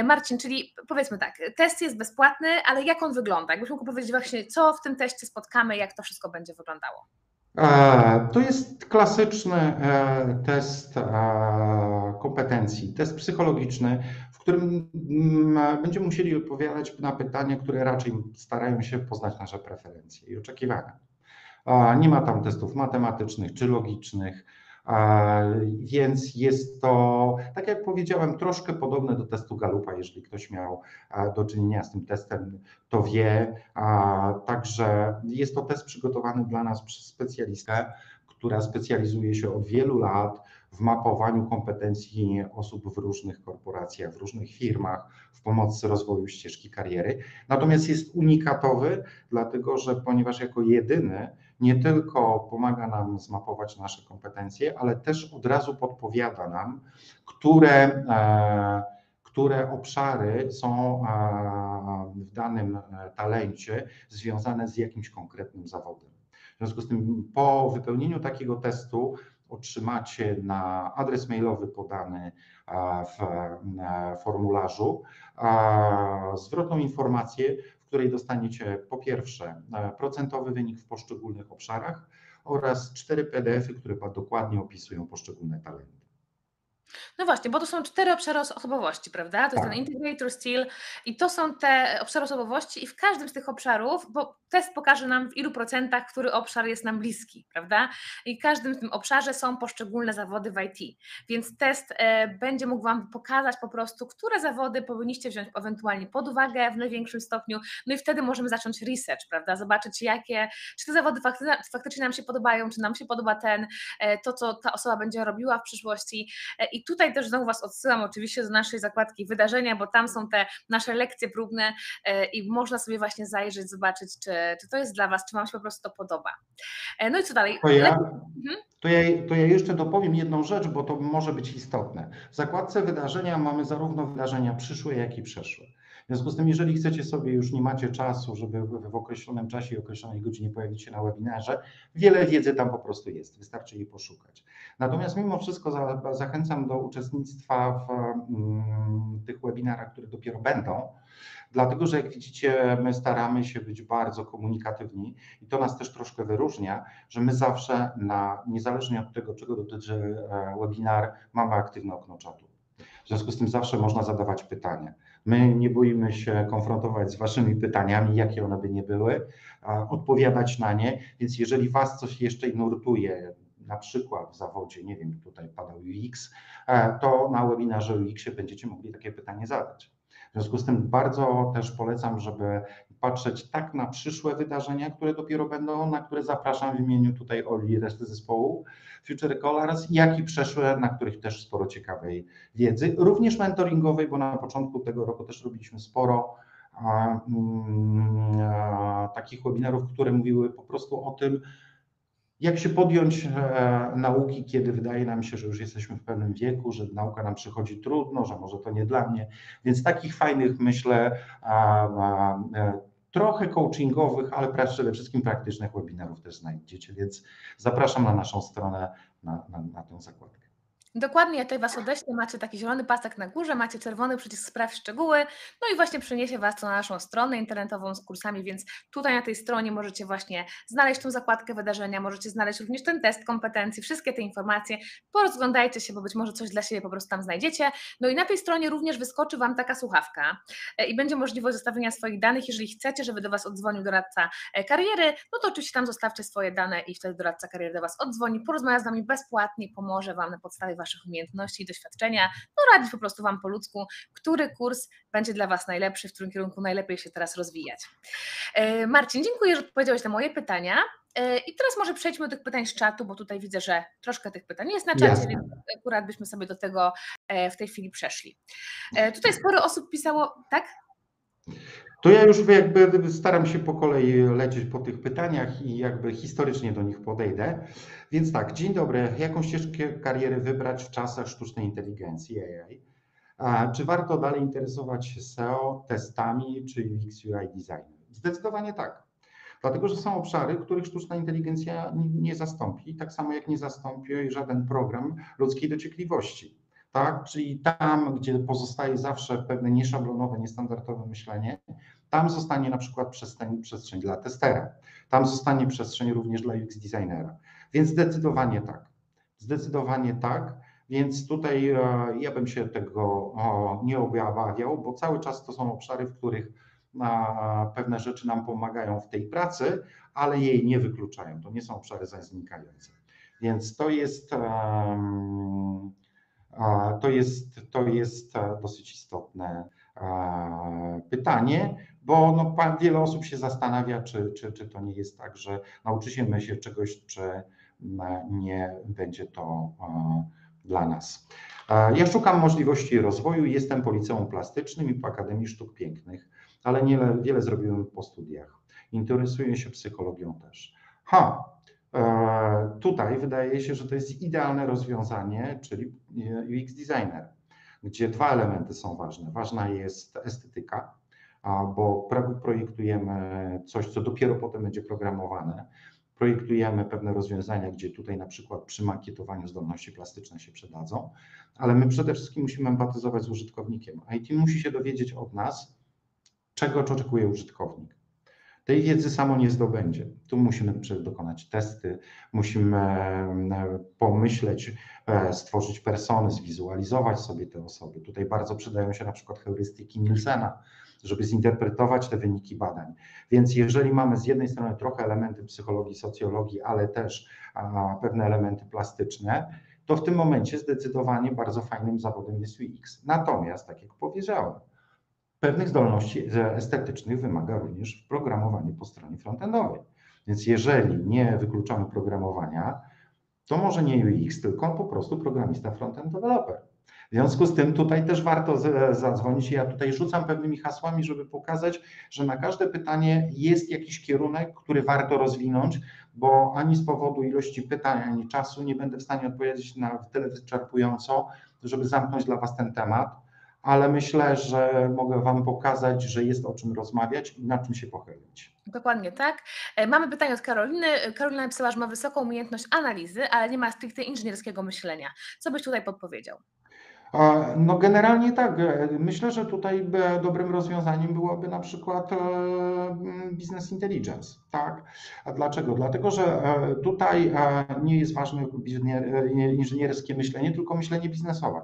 Marcin, czyli powiedzmy tak, test jest bezpłatny, ale jak on wygląda? Jakbyś mógł powiedzieć właśnie, co w tym teście spotkamy, jak to wszystko będzie wyglądało? To jest klasyczny e, test e, kompetencji, test psychologiczny, w którym mm, będziemy musieli odpowiadać na pytania, które raczej starają się poznać nasze preferencje i oczekiwania. Nie ma tam testów matematycznych czy logicznych, więc jest to, tak jak powiedziałem, troszkę podobne do testu Galupa. Jeżeli ktoś miał do czynienia z tym testem, to wie. Także jest to test przygotowany dla nas przez specjalistę, która specjalizuje się od wielu lat w mapowaniu kompetencji osób w różnych korporacjach, w różnych firmach, w pomocy rozwoju ścieżki kariery. Natomiast jest unikatowy, dlatego że ponieważ jako jedyny nie tylko pomaga nam zmapować nasze kompetencje, ale też od razu podpowiada nam, które, e, które obszary są e, w danym e, talencie związane z jakimś konkretnym zawodem. W związku z tym po wypełnieniu takiego testu otrzymacie na adres mailowy podany w formularzu zwrotną informację, której dostaniecie po pierwsze procentowy wynik w poszczególnych obszarach oraz cztery PDFy, które dokładnie opisują poszczególne talenty. No właśnie, bo to są cztery obszary osobowości, prawda? To jest ten tak. integrator skill i to są te obszary osobowości i w każdym z tych obszarów, bo test pokaże nam w ilu procentach, który obszar jest nam bliski, prawda? I w każdym z tym obszarze są poszczególne zawody w IT, więc test e, będzie mógł Wam pokazać po prostu, które zawody powinniście wziąć ewentualnie pod uwagę w największym stopniu, no i wtedy możemy zacząć research, prawda? Zobaczyć jakie, czy te zawody faktycznie nam się podobają, czy nam się podoba ten, e, to co ta osoba będzie robiła w przyszłości e, i tutaj też znowu Was odsyłam oczywiście do naszej zakładki wydarzenia, bo tam są te nasze lekcje próbne e, i można sobie właśnie zajrzeć, zobaczyć, czy, czy to jest dla Was, czy Wam się po prostu to podoba. E, no i co dalej? To ja, mhm. to ja, to ja jeszcze dopowiem jedną rzecz, bo to może być istotne. W zakładce wydarzenia mamy zarówno wydarzenia przyszłe, jak i przeszłe. W związku z tym, jeżeli chcecie sobie, już nie macie czasu, żeby w określonym czasie i określonej godzinie pojawić się na webinarze, wiele wiedzy tam po prostu jest, wystarczy jej poszukać. Natomiast mimo wszystko za, zachęcam do uczestnictwa w mm, tych webinarach, które dopiero będą, dlatego że jak widzicie, my staramy się być bardzo komunikatywni i to nas też troszkę wyróżnia, że my zawsze, na, niezależnie od tego, czego dotyczy e, webinar, mamy aktywne okno czatu. Związku z tym zawsze można zadawać pytania. My nie boimy się konfrontować z Waszymi pytaniami, jakie one by nie były, odpowiadać na nie, więc jeżeli Was coś jeszcze nurtuje, na przykład w zawodzie, nie wiem, tutaj padał UX, e, to na webinarze UX będziecie mogli takie pytanie zadać. W związku z tym bardzo też polecam, żeby patrzeć tak na przyszłe wydarzenia, które dopiero będą, na które zapraszam w imieniu tutaj Oli i reszty zespołu Future Colors, jak i przeszłe, na których też sporo ciekawej wiedzy, również mentoringowej, bo na początku tego roku też robiliśmy sporo a, mm, a, takich webinarów, które mówiły po prostu o tym, jak się podjąć e, nauki, kiedy wydaje nam się, że już jesteśmy w pewnym wieku, że nauka nam przychodzi trudno, że może to nie dla mnie. Więc takich fajnych, myślę, e, trochę coachingowych, ale przede wszystkim praktycznych webinarów też znajdziecie, więc zapraszam na naszą stronę, na, na, na tę zakładkę. Dokładnie, ja tutaj Was odeślę, macie taki zielony pasek na górze, macie czerwony przycisk sprawdź szczegóły, no i właśnie przyniesie Was to na naszą stronę internetową z kursami, więc tutaj na tej stronie możecie właśnie znaleźć tą zakładkę wydarzenia, możecie znaleźć również ten test kompetencji, wszystkie te informacje, porozglądajcie się, bo być może coś dla siebie po prostu tam znajdziecie. No i na tej stronie również wyskoczy Wam taka słuchawka e, i będzie możliwość zostawienia swoich danych, jeżeli chcecie, żeby do Was oddzwonił doradca e, kariery, no to oczywiście tam zostawcie swoje dane i wtedy doradca kariery do Was oddzwoni, porozmawia z nami bezpłatnie, pomoże Wam na podstawie Waszych umiejętności i doświadczenia, no radzić po prostu Wam po ludzku, który kurs będzie dla Was najlepszy, w którym kierunku najlepiej się teraz rozwijać. E, Marcin, dziękuję, że odpowiedziałeś na moje pytania. E, I teraz może przejdźmy do tych pytań z czatu, bo tutaj widzę, że troszkę tych pytań jest na czacie, więc akurat byśmy sobie do tego e, w tej chwili przeszli. Tutaj sporo osób pisało, tak? To ja już jakby staram się po kolei lecieć po tych pytaniach i jakby historycznie do nich podejdę. Więc tak, dzień dobry. Jaką ścieżkę kariery wybrać w czasach sztucznej inteligencji AI? Czy warto dalej interesować się SEO, testami czy UX UI designem? Zdecydowanie tak. Dlatego, że są obszary, których sztuczna inteligencja nie zastąpi, tak samo jak nie zastąpi żaden program ludzkiej dociekliwości. Tak? Czyli tam, gdzie pozostaje zawsze pewne nieszablonowe, niestandardowe myślenie, tam zostanie na przykład przestrzeń, przestrzeń dla testera, tam zostanie przestrzeń również dla UX designera. Więc zdecydowanie tak. Zdecydowanie tak. Więc tutaj e, ja bym się tego nie obawiał, bo cały czas to są obszary, w których pewne rzeczy nam pomagają w tej pracy, ale jej nie wykluczają. To nie są obszary znikające. Więc to jest, to jest, to jest dosyć istotne pytanie, bo no, wiele osób się zastanawia, czy, czy, czy to nie jest tak, że nauczymy się czegoś, czy nie będzie to dla nas. Ja szukam możliwości rozwoju, jestem po liceum plastycznym i po Akademii Sztuk Pięknych, ale nie, wiele zrobiłem po studiach. Interesuję się psychologią też. Ha, e, tutaj wydaje się, że to jest idealne rozwiązanie, czyli UX designer, gdzie dwa elementy są ważne. Ważna jest estetyka, bo projektujemy coś, co dopiero potem będzie programowane projektujemy pewne rozwiązania, gdzie tutaj na przykład przy makietowaniu zdolności plastyczne się przydadzą, ale my przede wszystkim musimy empatyzować z użytkownikiem. IT musi się dowiedzieć od nas, czego oczekuje użytkownik. Tej wiedzy samo nie zdobędzie. Tu musimy dokonać testy, musimy e, pomyśleć, e, stworzyć persony, zwizualizować sobie te osoby. Tutaj bardzo przydają się na przykład heurystyki Nielsena, żeby zinterpretować te wyniki badań. Więc jeżeli mamy z jednej strony trochę elementy psychologii, socjologii, ale też pewne elementy plastyczne, to w tym momencie zdecydowanie bardzo fajnym zawodem jest UX. Natomiast, tak jak powiedziałem, pewnych zdolności estetycznych wymaga również programowanie po stronie frontendowej. Więc jeżeli nie wykluczamy programowania, to może nie UX, tylko po prostu programista frontend developer. W związku z tym tutaj też warto zadzwonić. Ja tutaj rzucam pewnymi hasłami, żeby pokazać, że na każde pytanie jest jakiś kierunek, który warto rozwinąć, bo ani z powodu ilości pytań, ani czasu nie będę w stanie odpowiedzieć na tyle wyczerpująco, żeby zamknąć dla Was ten temat, ale myślę, że mogę Wam pokazać, że jest o czym rozmawiać i na czym się pochylić. Dokładnie tak. E, mamy pytanie od Karoliny. Karolina napisała, że ma wysoką umiejętność analizy, ale nie ma stricte inżynierskiego myślenia. Co byś tutaj podpowiedział? No generalnie tak. E, myślę, że tutaj dobrym rozwiązaniem byłoby na przykład e, business intelligence. Tak? A dlaczego? Dlatego, że tutaj nie jest ważne inżynierskie myślenie, tylko myślenie biznesowe.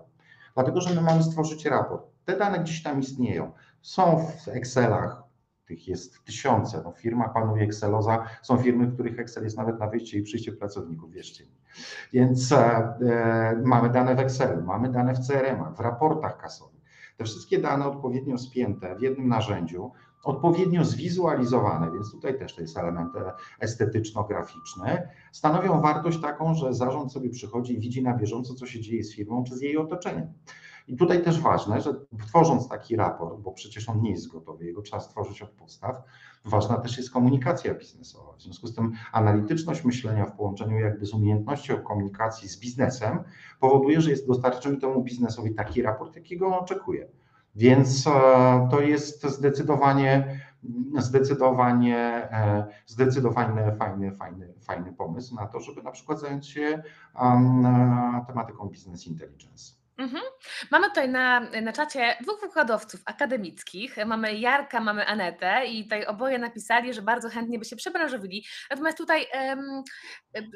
Dlatego, że my mamy stworzyć raport. Te dane gdzieś tam istnieją. Są w Excelach, tych jest tysiące. No, w firmach panuje Exceloza. Są firmy, w których Excel jest nawet na wyjście i przyjście pracowników, wierzcie mi. Więc e, e, mamy dane w Excelu, mamy dane w CRM-ach, w raportach kasowych. Te wszystkie dane odpowiednio spięte w jednym narzędziu, odpowiednio zwizualizowane, więc tutaj też to jest element estetyczno-graficzny, stanowią wartość taką, że zarząd sobie przychodzi i widzi na bieżąco, co się dzieje z firmą czy z jej otoczeniem. I tutaj też ważne, że tworząc taki raport, bo przecież on nie jest gotowy, jego trzeba stworzyć od podstaw, ważna też jest komunikacja biznesowa. W związku z tym analityczność myślenia w połączeniu jakby z umiejętnością komunikacji z biznesem powoduje, że jest dostarczymy temu biznesowi taki raport, jakiego on oczekuje. Więc e, to jest zdecydowanie, zdecydowanie, e, zdecydowanie fajny, fajny, fajny pomysł na to, żeby na przykład zająć się tematyką business intelligence. Mhm. Mamy tutaj na, na czacie dwóch wykładowców akademickich. Mamy Jarka, mamy Anetę i tutaj oboje napisali, że bardzo chętnie by się przebranżowili. Natomiast tutaj um,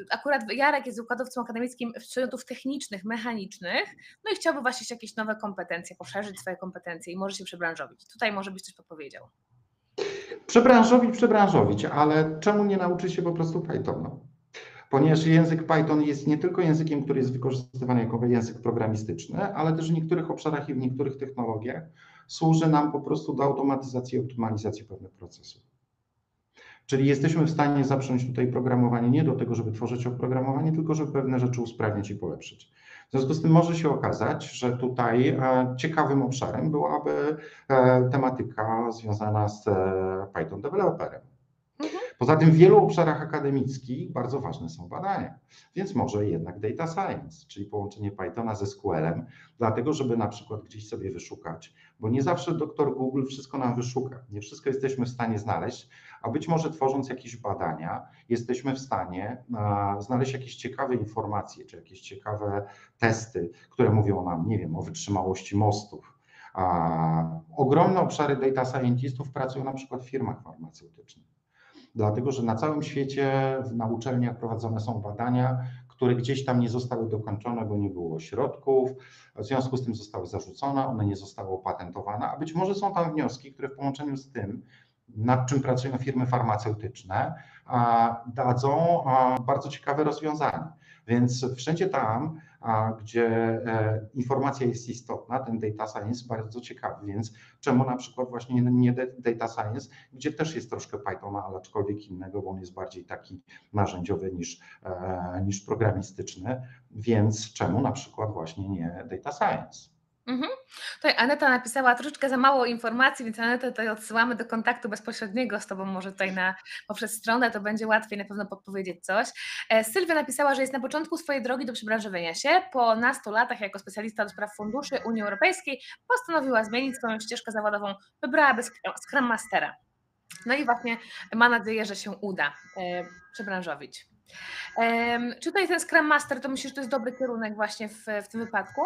akurat Jarek jest wykładowcą akademickim studentów technicznych, mechanicznych, no i chciałby właśnie jakieś nowe kompetencje, poszerzyć swoje kompetencje i może się przebranżowić. Tutaj może byś coś podpowiedział. Przebranżowić, przebranżowić, ale czemu nie nauczyć się po prostu Pythona? Ponieważ język Python jest nie tylko językiem, który jest wykorzystywany jako język programistyczny, ale też w niektórych obszarach i w niektórych technologiach służy nam po prostu do automatyzacji i optymalizacji pewnych procesów. Czyli jesteśmy w stanie zacząć tutaj programowanie nie do tego, żeby tworzyć oprogramowanie, tylko żeby pewne rzeczy usprawnić i polepszyć. W związku z tym może się okazać, że tutaj e, ciekawym obszarem byłaby e, tematyka związana z e, Python Developerem. Poza tym w wielu obszarach akademickich bardzo ważne są badania, więc może jednak data science, czyli połączenie Pythona ze SQL-em, dlatego żeby na przykład gdzieś sobie wyszukać, bo nie zawsze doktor Google wszystko nam wyszuka, nie wszystko jesteśmy w stanie znaleźć, a być może tworząc jakieś badania jesteśmy w stanie znaleźć jakieś ciekawe informacje, czy jakieś ciekawe testy, które mówią nam, nie wiem, o wytrzymałości mostów, a ogromne obszary data scientistów pracują na przykład w firmach farmaceutycznych. Dlatego, że na całym świecie na uczelniach prowadzone są badania, które gdzieś tam nie zostały dokończone, bo nie było środków, w związku z tym zostały zarzucone, one nie zostały opatentowane, a być może są tam wnioski, które w połączeniu z tym, nad czym pracują firmy farmaceutyczne, dadzą bardzo ciekawe rozwiązania. Więc wszędzie tam, gdzie e, informacja jest istotna, ten data science bardzo ciekawy, więc czemu na przykład właśnie nie data science, gdzie też jest troszkę Pythona, ale aczkolwiek innego, bo on jest bardziej taki narzędziowy niż, e, niż programistyczny, więc czemu na przykład właśnie nie data science? Mhm. Tutaj Aneta napisała troszeczkę za mało informacji, więc Anetę tutaj odsyłamy do kontaktu bezpośredniego z Tobą, może tutaj na, poprzez stronę, to będzie łatwiej na pewno podpowiedzieć coś. E, Sylwia napisała, że jest na początku swojej drogi do przebranżowienia się. Po nastu latach jako specjalista do spraw funduszy Unii Europejskiej postanowiła zmienić swoją ścieżkę zawodową, wybrałaby Scrum Mastera. No i właśnie ma nadzieję, że się uda e, przebranżowić. Czy tutaj ten Scrum Master, to myślisz, że to jest dobry kierunek właśnie w, w tym wypadku?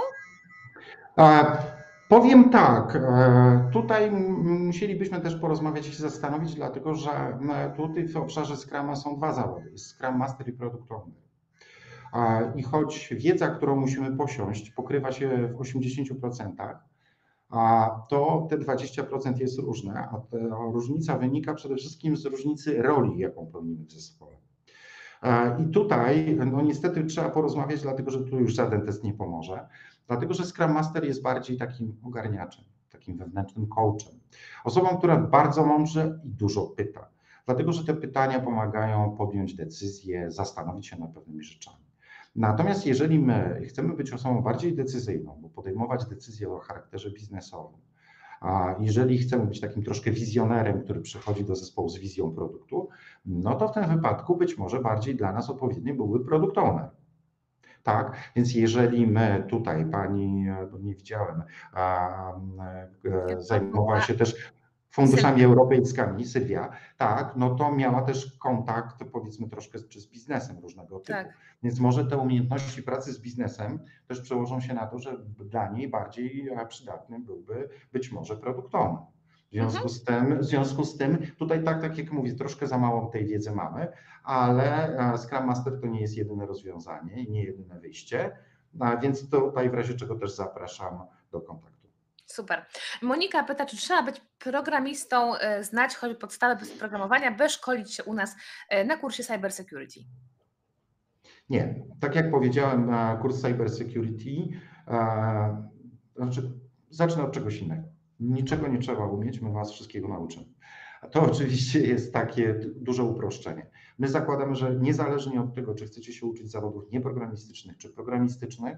Powiem tak, e, tutaj musielibyśmy też porozmawiać i zastanowić, dlatego że tutaj w obszarze Scrama są dwa zawody, Scrum Master i Product Owner. I choć wiedza, którą musimy posiąść, pokrywa się w 80%, a to te 20% jest różne, a różnica wynika przede wszystkim z różnicy roli, jaką pełnimy w zespole. I tutaj, no niestety trzeba porozmawiać, dlatego że tu już żaden test nie pomoże. Dlatego, że Scrum Master jest bardziej takim ogarniaczem, takim wewnętrznym coachem. Osobą, która bardzo mądrze i dużo pyta. Dlatego, że te pytania pomagają podjąć decyzję, zastanowić się nad pewnymi rzeczami. Natomiast jeżeli my chcemy być osobą bardziej decyzyjną, bo podejmować decyzje o charakterze biznesowym, a jeżeli chcemy być takim troszkę wizjonerem, który przychodzi do zespołu z wizją produktu, no to w tym wypadku być może bardziej dla nas odpowiedni byłby product owner. Tak, więc jeżeli my tutaj, pani, nie widziałem, zajmowała się też funduszami europejskimi, Sylwia, tak, no to miała też kontakt powiedzmy troszkę z, z biznesem różnego typu. Tak. Więc może te umiejętności pracy z biznesem też przełożą się na to, że dla niej bardziej przydatny byłby być może produktowy. W związku, mhm. z tym, w związku z tym, tutaj tak, tak jak mówię, troszkę za mało tej wiedzy mamy, ale Scrum Master to nie jest jedyne rozwiązanie i nie jedyne wyjście, więc tutaj w razie czego też zapraszam do kontaktu. Super. Monika pyta, czy trzeba być programistą, e, znać choć podstawy programowania, by szkolić się u nas e, na kursie Cyber Security? Nie. Tak jak powiedziałem, kurs Cyber Security, znaczy, zacznę od czegoś innego. Niczego nie trzeba umieć, my Was wszystkiego nauczymy. To <laughs> oczywiście jest takie duże uproszczenie. My zakładamy, że niezależnie od tego, czy chcecie się uczyć zawodów nieprogramistycznych czy programistycznych,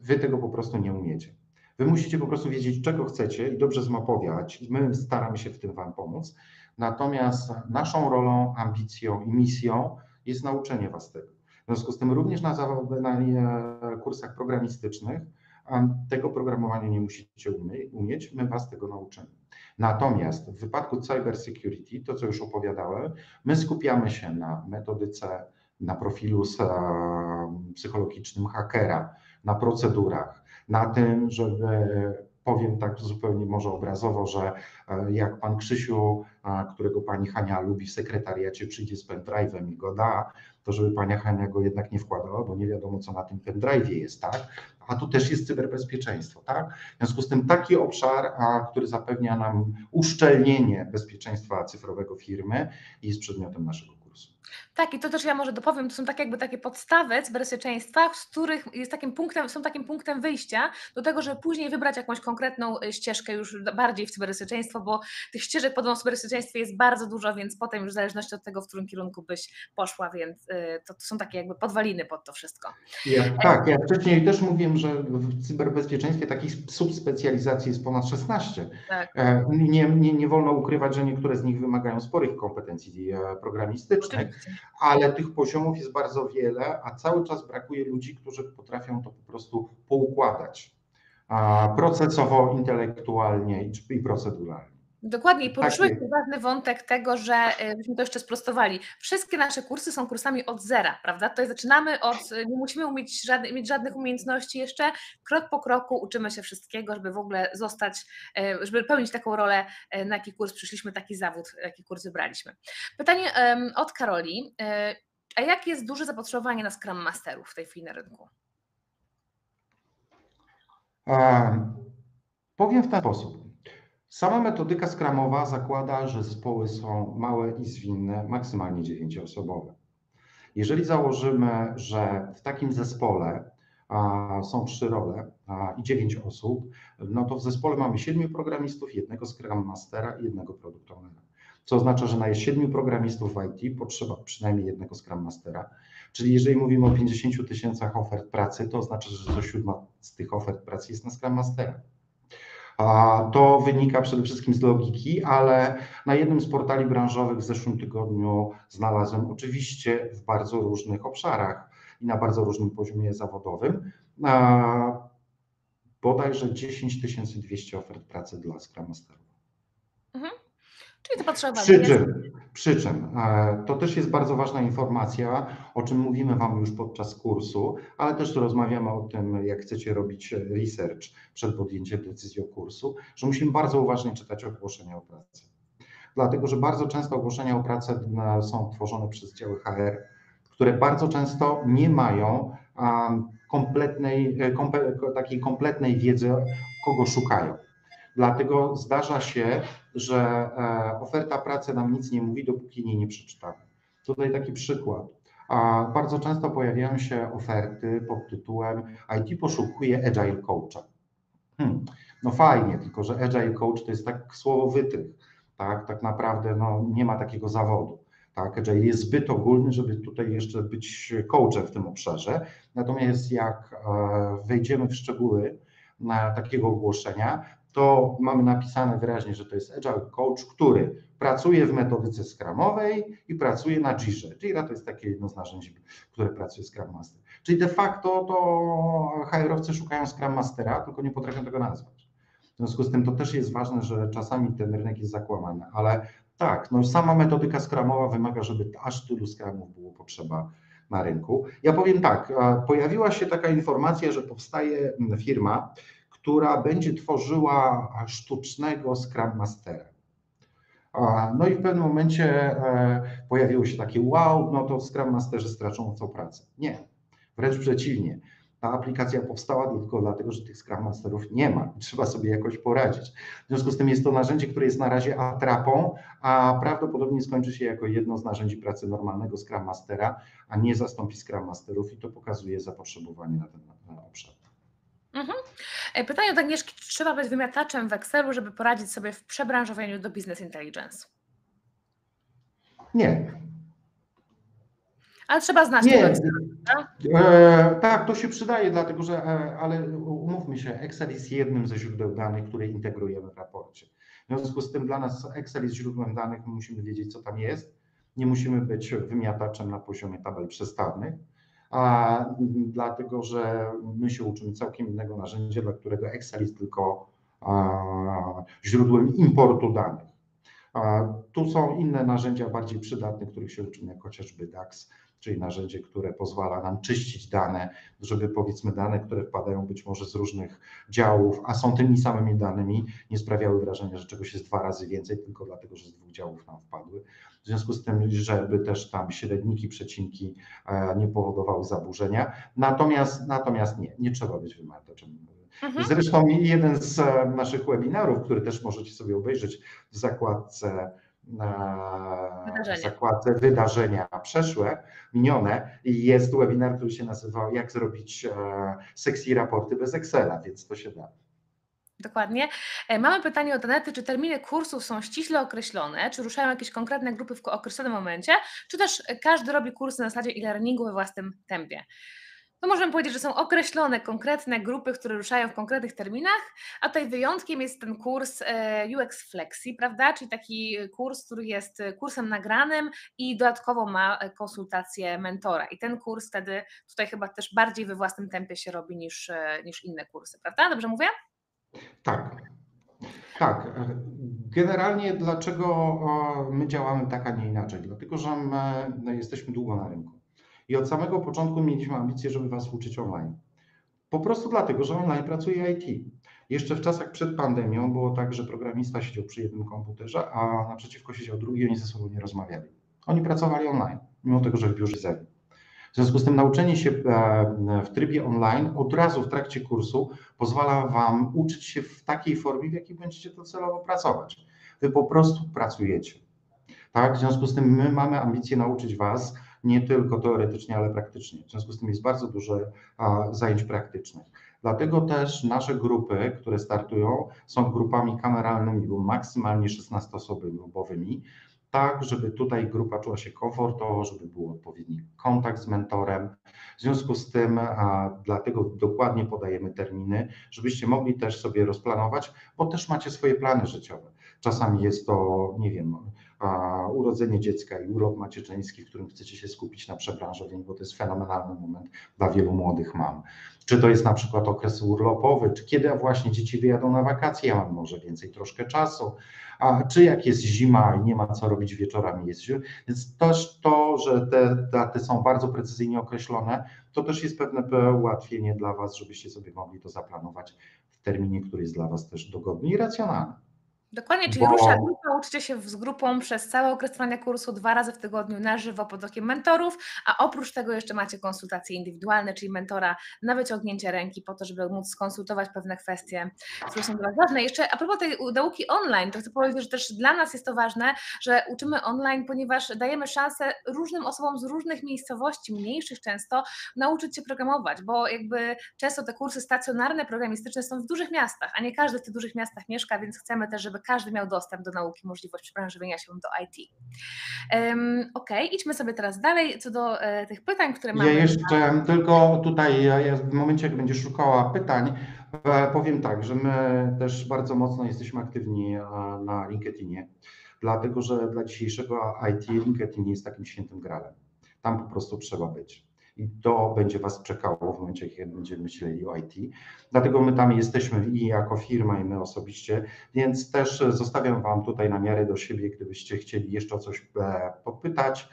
Wy tego po prostu nie umiecie. Wy musicie po prostu wiedzieć, czego chcecie i dobrze zmapować, i my staramy się w tym Wam pomóc. Natomiast naszą rolą, ambicją i misją jest nauczenie Was tego. W związku z tym również na, na e, kursach programistycznych tego programowania nie musicie umieć, my Was tego nauczymy. Natomiast w wypadku cyber security, to co już opowiadałem, my skupiamy się na metodyce, na profilu psychologicznym hakera, na procedurach, na tym, żeby powiem tak zupełnie może obrazowo, że e, jak pan Krzysiu, którego pani Hania lubi w sekretariacie, przyjdzie z pendrive'em i go da, to żeby pani Hania go jednak nie wkładała, bo nie wiadomo, co na tym pendrive'ie jest, tak? A tu też jest cyberbezpieczeństwo, tak? W związku z tym taki obszar, który zapewnia nam uszczelnienie bezpieczeństwa cyfrowego firmy jest przedmiotem naszego. Tak, i to też ja może dopowiem, to są tak jakby takie podstawy cyberbezpieczeństwa, z których jest takim punktem, są takim punktem wyjścia do tego, żeby później wybrać jakąś konkretną y, ścieżkę już bardziej w cyberbezpieczeństwo, bo tych ścieżek po cyberbezpieczeństwie jest bardzo dużo, więc potem już w zależności od tego, w którym kierunku byś poszła, więc y, to, to są takie jakby podwaliny pod to wszystko. Ja, tak, ja wcześniej też mówiłem, że w cyberbezpieczeństwie takich subspecjalizacji jest ponad 16. Tak. E, nie, nie, nie wolno ukrywać, że niektóre z nich wymagają sporych kompetencji e, programistycznych, ale tych poziomów jest bardzo wiele, a cały czas brakuje ludzi, którzy potrafią to po prostu poukładać procesowo, intelektualnie i proceduralnie. Dokładnie, i poruszyłeś tak ważny wątek tego, że e, byśmy to jeszcze sprostowali. Wszystkie nasze kursy są kursami od zera, prawda? Tutaj zaczynamy od, e, nie musimy umieć żadnych, mieć żadnych umiejętności jeszcze, krok po kroku uczymy się wszystkiego, żeby w ogóle zostać, e, żeby pełnić taką rolę, na jaki kurs przyszliśmy, taki zawód, jaki kurs wybraliśmy. Pytanie od Karoli. A jakie jest duże zapotrzebowanie na Scrum Masterów w tej chwili na rynku? powiem w ten sposób. Sama metodyka skramowa zakłada, że zespoły są małe i zwinne, maksymalnie dziewięcioosobowe. Jeżeli założymy, że w takim zespole a, są trzy role a, i dziewięć osób, no to w zespole mamy siedmiu programistów, jednego Scrum Mastera i jednego Product Ownera. Co oznacza, że na siedmiu programistów w IT potrzeba przynajmniej jednego Scrum Mastera. Czyli jeżeli mówimy o 50 tysiącach ofert pracy, to oznacza, że co siódma z tych ofert pracy jest na Scrum Mastera. To wynika przede wszystkim z logiki, ale na jednym z portali branżowych w zeszłym tygodniu znalazłem oczywiście w bardzo różnych obszarach i na bardzo różnym poziomie zawodowym bodajże 10 200 ofert pracy dla Scrum Masterów. Czyli to potrzeba. Przy czym, przy czym e, to też jest bardzo ważna informacja, o czym mówimy Wam już podczas kursu, ale też rozmawiamy o tym, jak chcecie robić research przed podjęciem decyzji o kursu, że musimy bardzo uważnie czytać ogłoszenia o pracę. Dlatego, że bardzo często ogłoszenia o pracę są tworzone przez działy HR, które bardzo często nie mają kompletnej, e, takiej kompletnej wiedzy, kogo szukają. Dlatego zdarza się, że e, oferta pracy nam nic nie mówi, dopóki jej nie przeczytamy. Tutaj taki przykład. A bardzo często pojawiają się oferty pod tytułem IT poszukuje Agile Coacha. Hmm, no fajnie, tylko że Agile Coach to jest tak słowo wytrych. Tak, tak naprawdę no, nie ma takiego zawodu. Tak, Agile jest zbyt ogólny, żeby tutaj jeszcze być coachem w tym obszarze. Natomiast jak e, wejdziemy w szczegóły takiego ogłoszenia, to mamy napisane wyraźnie, że to jest Agile Coach, który pracuje w metodyce Scrumowej i pracuje na Jirze. Jira to jest takie jedno z narzędzi, które pracuje Scrum Master. Czyli de facto to HR-owcy szukają Scrum Mastera, tylko nie potrafią tego nazwać. W związku z tym to też jest ważne, że czasami ten rynek jest zakłamany, ale tak, no sama metodyka Scrumowa wymaga, żeby aż tylu Scrumów było potrzeba na rynku. Ja powiem tak, pojawiła się taka informacja, że powstaje firma, która będzie tworzyła sztucznego Scrum Mastera. No i w pewnym momencie e, pojawiło się takie wow, no to Scrum Masterzy stracą całą pracę. Nie, wręcz przeciwnie. Ta aplikacja powstała tylko dlatego, że tych Scrum Masterów nie ma i trzeba sobie jakoś poradzić. W związku z tym jest to narzędzie, które jest na razie atrapą, a prawdopodobnie skończy się jako jedno z narzędzi pracy normalnego Scrum Mastera, a nie zastąpi Scrum Masterów i to pokazuje zapotrzebowanie na ten obszar. Mhm. E, pytanie od Agnieszki, czy trzeba być wymiataczem w Excelu, żeby poradzić sobie w przebranżowieniu do Business Intelligence? Nie. Ale trzeba znać Nie. Excel, e, tak, to się przydaje, dlatego że, e, ale umówmy się, Excel jest jednym ze źródeł danych, które integrujemy w raporcie. W związku z tym dla nas Excel jest źródłem danych, my musimy wiedzieć, co tam jest. Nie musimy być wymiataczem na poziomie tabel przestawnych a dlatego, że my się uczymy całkiem innego narzędzia, dla którego Excel jest tylko źródłem importu danych. Tu są inne narzędzia bardziej przydatne, których się uczymy, jak chociażby DAX, czyli narzędzie, które pozwala nam czyścić dane, żeby powiedzmy dane, które wpadają być może z różnych działów, a są tymi samymi danymi, nie sprawiały wrażenia, że czegoś jest dwa razy więcej, tylko dlatego, że z dwóch działów nam wpadły. W związku z tym, żeby też tam średniki, przecinki e, nie powodowały zaburzenia. Natomiast, natomiast nie, nie trzeba być wymataczem. Mhm. Zresztą jeden z e, naszych webinarów, który też możecie sobie obejrzeć w zakładce Wydarzenia. zakładce wydarzenia przeszłe, minione i jest webinar, który się nazywał jak zrobić e, sexy raporty bez Excela, więc to się da. Dokładnie. E, Mamy pytanie od Anety, czy terminy kursów są ściśle określone, czy ruszają jakieś konkretne grupy w określonym momencie, czy też każdy robi kursy na zasadzie e-learningu we własnym tempie. To możemy powiedzieć, że są określone konkretne grupy, które ruszają w konkretnych terminach, a tutaj wyjątkiem jest ten kurs e, UX Flexi, prawda? Czyli taki kurs, który jest kursem nagranym i dodatkowo ma konsultację mentora. I ten kurs wtedy tutaj chyba też bardziej we własnym tempie się robi niż, e, niż inne kursy, prawda? Dobrze mówię? Tak. Tak. Generalnie dlaczego my działamy tak, a nie inaczej? Dlatego, że my no, jesteśmy długo na rynku. I od samego początku mieliśmy ambicje, żeby Was uczyć online. Po prostu dlatego, że online pracuje IT. Jeszcze w czasach przed pandemią było tak, że programista siedział przy jednym komputerze, a naprzeciwko siedział drugi i oni ze sobą nie rozmawiali. Oni pracowali online, mimo tego, że w biurze zemi. W związku z tym nauczenie się e, w trybie online od razu w trakcie kursu pozwala Wam uczyć się w takiej formie, w jakiej będziecie to celowo pracować. Wy po prostu pracujecie. Tak? W związku z tym my mamy ambicje nauczyć Was nie tylko teoretycznie, ale praktycznie. W związku z tym jest bardzo dużo zajęć praktycznych. Dlatego też nasze grupy, które startują, są grupami kameralnymi, bo maksymalnie 16 osoby grupowymi, tak, żeby tutaj grupa czuła się komfortowo, żeby był odpowiedni kontakt z mentorem. W związku z tym, a, dlatego dokładnie podajemy terminy, żebyście mogli też sobie rozplanować, bo też macie swoje plany życiowe. Czasami jest to, nie wiem, urodzenie dziecka i urlop macierzyński, w którym chcecie się skupić na przebranżowieniu, bo to jest fenomenalny moment dla wielu młodych mam. Czy to jest na przykład okres urlopowy, czy kiedy właśnie dzieci wyjadą na wakacje, ja mam może więcej troszkę czasu, a czy jak jest zima i nie ma co robić wieczorami, jest. Więc też to, że te daty są bardzo precyzyjnie określone, to też jest pewne ułatwienie dla Was, żebyście sobie mogli to zaplanować w terminie, który jest dla Was też dogodny i racjonalny. Dokładnie, czyli bo... rusza grupa, uczycie się z grupą przez cały okres trwania kursu dwa razy w tygodniu na żywo pod okiem mentorów, a oprócz tego jeszcze macie konsultacje indywidualne, czyli mentora na wyciągnięcie ręki po to, żeby móc skonsultować pewne kwestie, które są dla ważne. Jeszcze a propos tej nauki online, to chcę powiedzieć, że też dla nas jest to ważne, że uczymy online, ponieważ dajemy szansę różnym osobom z różnych miejscowości, mniejszych często, nauczyć się programować, bo jakby często te kursy stacjonarne, programistyczne są w dużych miastach, a nie każdy w tych dużych miastach mieszka, więc chcemy też, żeby każdy miał dostęp do nauki, możliwość przebranżowienia się do IT. Um, ok, idźmy sobie teraz dalej co do e, tych pytań, które mamy. Ja jeszcze tylko tutaj, ja w momencie, jak będziesz szukała pytań, e, powiem tak, że my też bardzo mocno jesteśmy aktywni e, na LinkedInie, dlatego że dla dzisiejszego IT LinkedIn jest takim świętym gralem. Tam po prostu trzeba być i to będzie Was czekało w momencie, kiedy będziemy myśleli o IT. Dlatego my tam jesteśmy i jako firma, i my osobiście, więc też zostawiam Wam tutaj na miarę do siebie, gdybyście chcieli jeszcze o coś e, podpytać,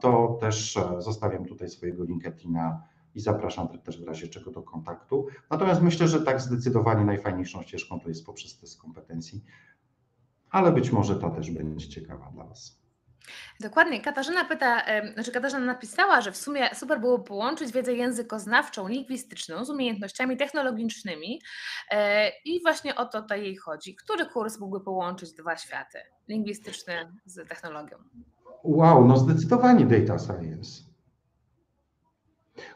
to też e, zostawiam tutaj swojego LinkedIna i zapraszam też w razie czego do kontaktu. Natomiast myślę, że tak zdecydowanie najfajniejszą ścieżką to jest poprzez test kompetencji, ale być może ta też będzie ciekawa dla Was. Dokładnie. Katarzyna pyta, znaczy Katarzyna napisała, że w sumie super było połączyć wiedzę językoznawczą, lingwistyczną z umiejętnościami technologicznymi e, i właśnie o to tutaj jej chodzi. Który kurs mógłby połączyć dwa światy, lingwistyczny z technologią? Wow, no zdecydowanie data science.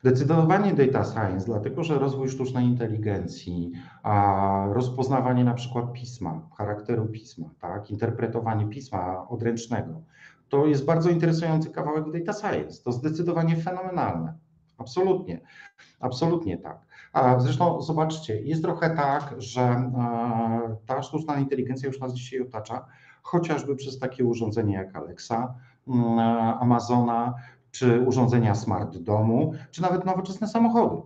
Zdecydowanie data science, dlatego że rozwój sztucznej inteligencji, a rozpoznawanie na przykład pisma, charakteru pisma, tak, interpretowanie pisma odręcznego, to jest bardzo interesujący kawałek data science. To zdecydowanie fenomenalne. Absolutnie, absolutnie tak. A zresztą zobaczcie, jest trochę tak, że e, ta sztuczna inteligencja już nas dzisiaj otacza, chociażby przez takie urządzenia jak Alexa, mm, Amazona, czy urządzenia smart domu, czy nawet nowoczesne samochody.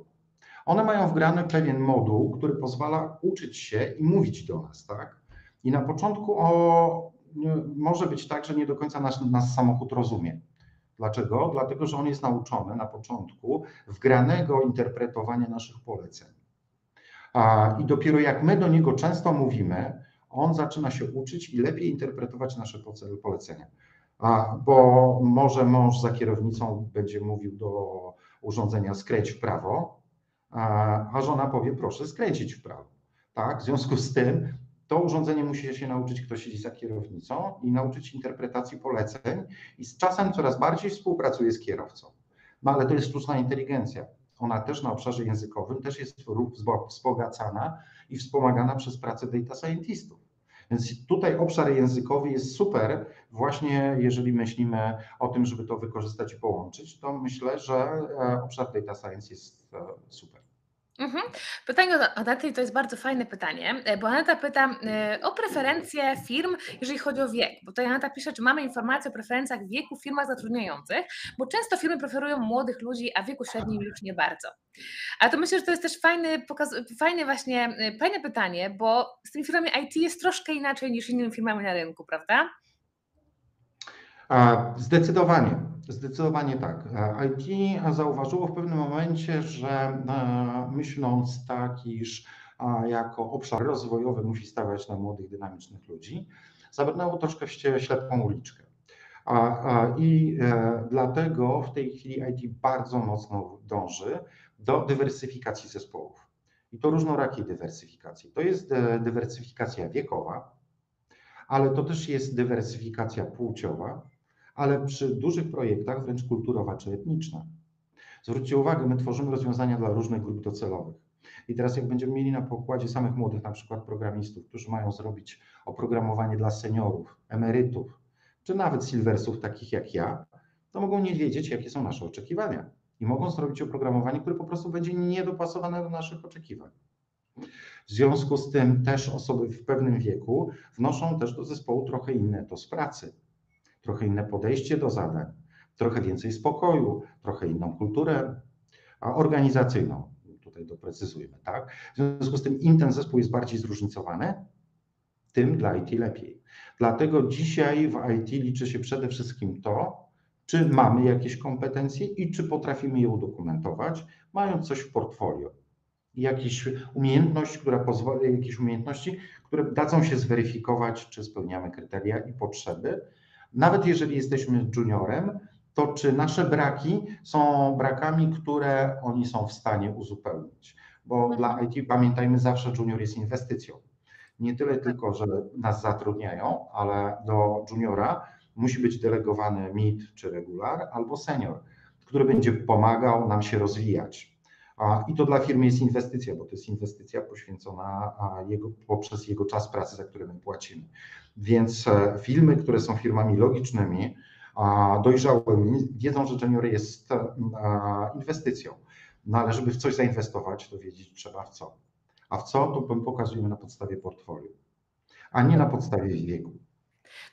One mają wgrany pewien moduł, który pozwala uczyć się i mówić do nas, tak? I na początku o, może być tak, że nie do końca nas, nas samochód rozumie. Dlaczego? Dlatego, że on jest nauczony na początku wgranego interpretowania naszych poleceń. I dopiero jak my do niego często mówimy, on zaczyna się uczyć i lepiej interpretować nasze polecenia. Bo może mąż za kierownicą będzie mówił do urządzenia skręć w prawo, a żona powie proszę skręcić w prawo. Tak? W związku z tym To urządzenie musi się nauczyć, kto siedzi za kierownicą i nauczyć interpretacji poleceń i z czasem coraz bardziej współpracuje z kierowcą. No ale to jest sztuczna inteligencja. Ona też na obszarze językowym też jest wzbogacana i wspomagana przez pracę data scientistów. Więc tutaj obszar językowy jest super, właśnie jeżeli myślimy o tym, żeby to wykorzystać i połączyć, to myślę, że e, obszar data science jest e, super. Mhm. Pytanie od Anety to jest bardzo fajne pytanie, e, bo Aneta pyta o preferencje firm, jeżeli chodzi o wiek. Bo tutaj Aneta pisze, czy mamy informacje o preferencjach wieku w firmach zatrudniających, bo często firmy preferują młodych ludzi, a wieku średnim już nie bardzo. Ale to myślę, że to jest też fajny, pokaz, właśnie, fajne pytanie, bo z tymi firmami IT jest troszkę inaczej niż innymi firmami na rynku, prawda? Zdecydowanie, zdecydowanie tak. IT zauważyło w pewnym momencie, że e, myśląc tak, iż jako obszar rozwojowy musi stawiać na młodych, dynamicznych ludzi, zabrnęło troszkę w ślepą uliczkę. I e, dlatego w tej chwili IT bardzo mocno dąży do dywersyfikacji zespołów. I to różnorakiej dywersyfikacji. To jest e, dywersyfikacja wiekowa, ale to też jest dywersyfikacja płciowa, ale przy dużych projektach wręcz kulturowa czy etniczna. Zwróćcie uwagę, my tworzymy rozwiązania dla różnych grup docelowych. I teraz jak będziemy mieli na pokładzie samych młodych, na przykład programistów, którzy mają zrobić oprogramowanie dla seniorów, emerytów, czy nawet silversów takich jak ja, to mogą nie wiedzieć, jakie są nasze oczekiwania. I mogą zrobić oprogramowanie, które po prostu będzie niedopasowane do naszych oczekiwań. W związku z tym też osoby w pewnym wieku wnoszą też do zespołu trochę inne etos pracy trochę inne podejście do zadań, trochę więcej spokoju, trochę inną kulturę organizacyjną. Tutaj doprecyzujmy, tak? W związku z tym im ten zespół jest bardziej zróżnicowany, tym dla IT lepiej. Dlatego dzisiaj w IT liczy się przede wszystkim to, czy mamy jakieś kompetencje i czy potrafimy je udokumentować, mając coś w portfolio. Jakieś umiejętność, która pozwoli, jakieś umiejętności, które dadzą się zweryfikować, czy spełniamy kryteria i potrzeby, nawet jeżeli jesteśmy juniorem, to czy nasze braki są brakami, które oni są w stanie uzupełnić. Bo mhm. dla IT pamiętajmy zawsze, junior jest inwestycją. Nie tyle tylko, że nas zatrudniają, ale do juniora musi być delegowany mid czy regular albo senior, który będzie pomagał nam się rozwijać. I to dla firmy jest inwestycja, bo to jest inwestycja poświęcona jego, poprzez jego czas pracy, za który my płacimy. Więc e, firmy, które są firmami logicznymi, dojrzałymi, wiedzą, że January jest e, inwestycją. No ale żeby w coś zainwestować, to wiedzieć trzeba w co. A w co, to pokazujemy na podstawie portfolio, a nie na podstawie wieku.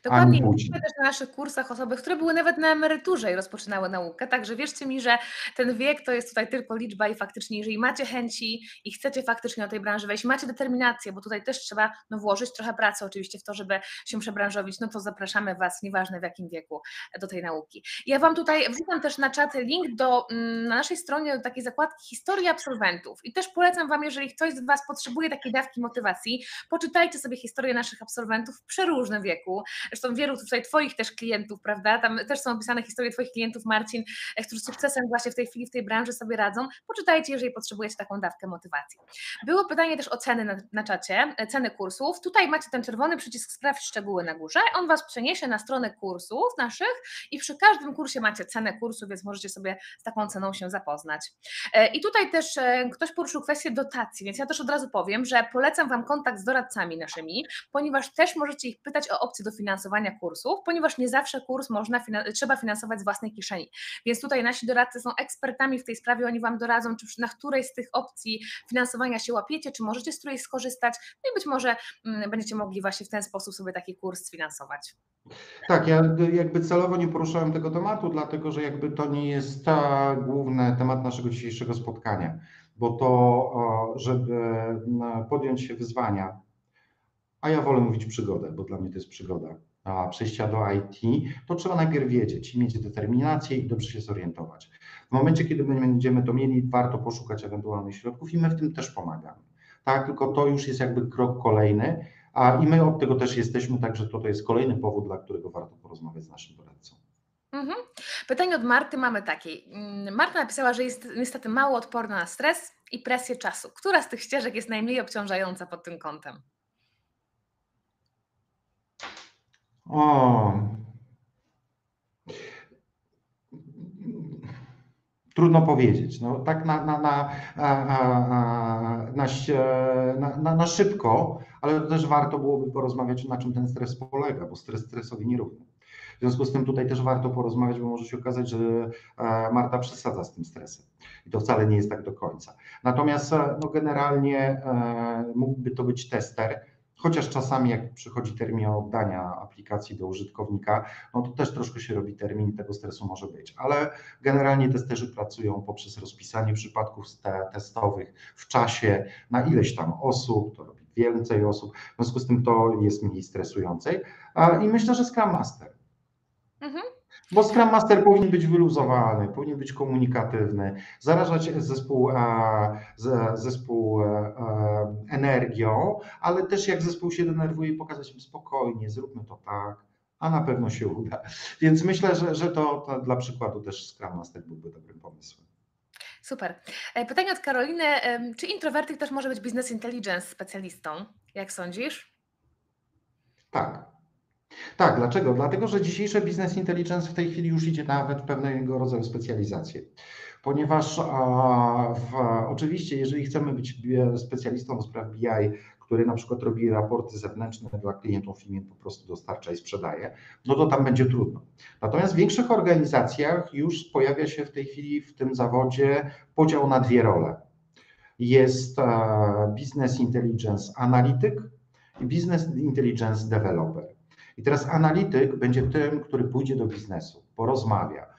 Dokładnie. Widzimy też na naszych kursach osoby, które były nawet na emeryturze i rozpoczynały naukę, także wierzcie mi, że ten wiek to jest tutaj tylko liczba i faktycznie, jeżeli macie chęci i chcecie faktycznie do tej branży wejść, macie determinację, bo tutaj też trzeba no, włożyć trochę pracy oczywiście w to, żeby się przebranżowić, no to zapraszamy Was, nieważne w jakim wieku, do tej nauki. Ja Wam tutaj wrzucam też na czat link do, mm, na naszej stronie do takiej zakładki historii absolwentów i też polecam Wam, jeżeli ktoś z Was potrzebuje takiej dawki motywacji, poczytajcie sobie historię naszych absolwentów w przeróżnym wieku, Zresztą wielu tutaj Twoich też klientów, prawda? Tam też są opisane historie Twoich klientów, Marcin, e, którzy sukcesem właśnie w tej chwili w tej branży sobie radzą. Poczytajcie, jeżeli potrzebujecie taką dawkę motywacji. Było pytanie też o ceny na, na czacie, e, ceny kursów. Tutaj macie ten czerwony przycisk sprawdź szczegóły na górze. On Was przeniesie na stronę kursów naszych i przy każdym kursie macie cenę kursu, więc możecie sobie z taką ceną się zapoznać. E, I tutaj też ktoś poruszył kwestię dotacji, więc ja też od razu powiem, że polecam Wam kontakt z doradcami naszymi, ponieważ też możecie ich pytać o opcje dofinansowania finansowania kursów, ponieważ nie zawsze kurs można, trzeba finansować z własnej kieszeni. Więc tutaj nasi doradcy są ekspertami w tej sprawie, oni Wam doradzą, czy na której z tych opcji finansowania się łapiecie, czy możecie z której skorzystać, no i być może mm, będziecie mogli właśnie w ten sposób sobie taki kurs sfinansować. Tak, ja jakby celowo nie poruszałem tego tematu, dlatego że jakby to nie jest ta główny temat naszego dzisiejszego spotkania, bo to, żeby podjąć się wyzwania, a ja wolę mówić przygodę, bo dla mnie to jest przygoda przejścia do IT, to trzeba najpierw wiedzieć i mieć determinację i dobrze się zorientować. W momencie, kiedy będziemy to mieli, warto poszukać ewentualnych środków i my w tym też pomagamy. Tak, tylko to już jest jakby krok kolejny, a i my od tego też jesteśmy, także to, to jest kolejny powód, dla którego warto porozmawiać z naszym doradcą. Mhm. Pytanie od Marty mamy takie. Mm, Marta napisała, że jest niestety mało odporna na stres i presję czasu. Która z tych ścieżek jest najmniej obciążająca pod tym kątem? O. Trudno powiedzieć. No, tak na, na, na, na, na, na, szybko, ale też warto byłoby porozmawiać, na czym ten stres polega, bo stres stresowi nierówny. W związku z tym tutaj też warto porozmawiać, bo może się okazać, że Marta przesadza z tym stresem. I to wcale nie jest tak do końca. Natomiast no, generalnie mógłby to być tester, Chociaż czasami jak przychodzi termin oddania aplikacji do użytkownika, no to też troszkę się robi termin tego stresu może być. Ale generalnie testerzy pracują poprzez rozpisanie przypadków testowych w czasie na ileś tam osób, to robi więcej osób, w związku z tym to jest mniej stresujące. I myślę, że Scrum Master. Mhm. Bo Scrum Master powinien być wyluzowany, powinien być komunikatywny, zarażać zespół, zespół e, e, energią, ale też jak zespół się denerwuje, pokazać im spokojnie, zróbmy to tak, a na pewno się uda. Więc myślę, że, że to, to dla przykładu też Scrum Master byłby dobrym pomysłem. Super. E, pytanie od Karoliny. Czy introwertyk też może być business intelligence specjalistą? Jak sądzisz? Tak. Tak, dlaczego? Dlatego, że dzisiejsze business intelligence w tej chwili już idzie nawet w pewnego rodzaju specjalizację. Ponieważ a, w, oczywiście, jeżeli chcemy być specjalistą do spraw BI, który na przykład robi raporty zewnętrzne dla klientów firmy, po prostu dostarcza i sprzedaje, no to tam będzie trudno. Natomiast w większych organizacjach już pojawia się w tej chwili w tym zawodzie podział na dwie role. Jest business intelligence analityk i business intelligence developer. I teraz analityk będzie tym, który pójdzie do biznesu, porozmawia,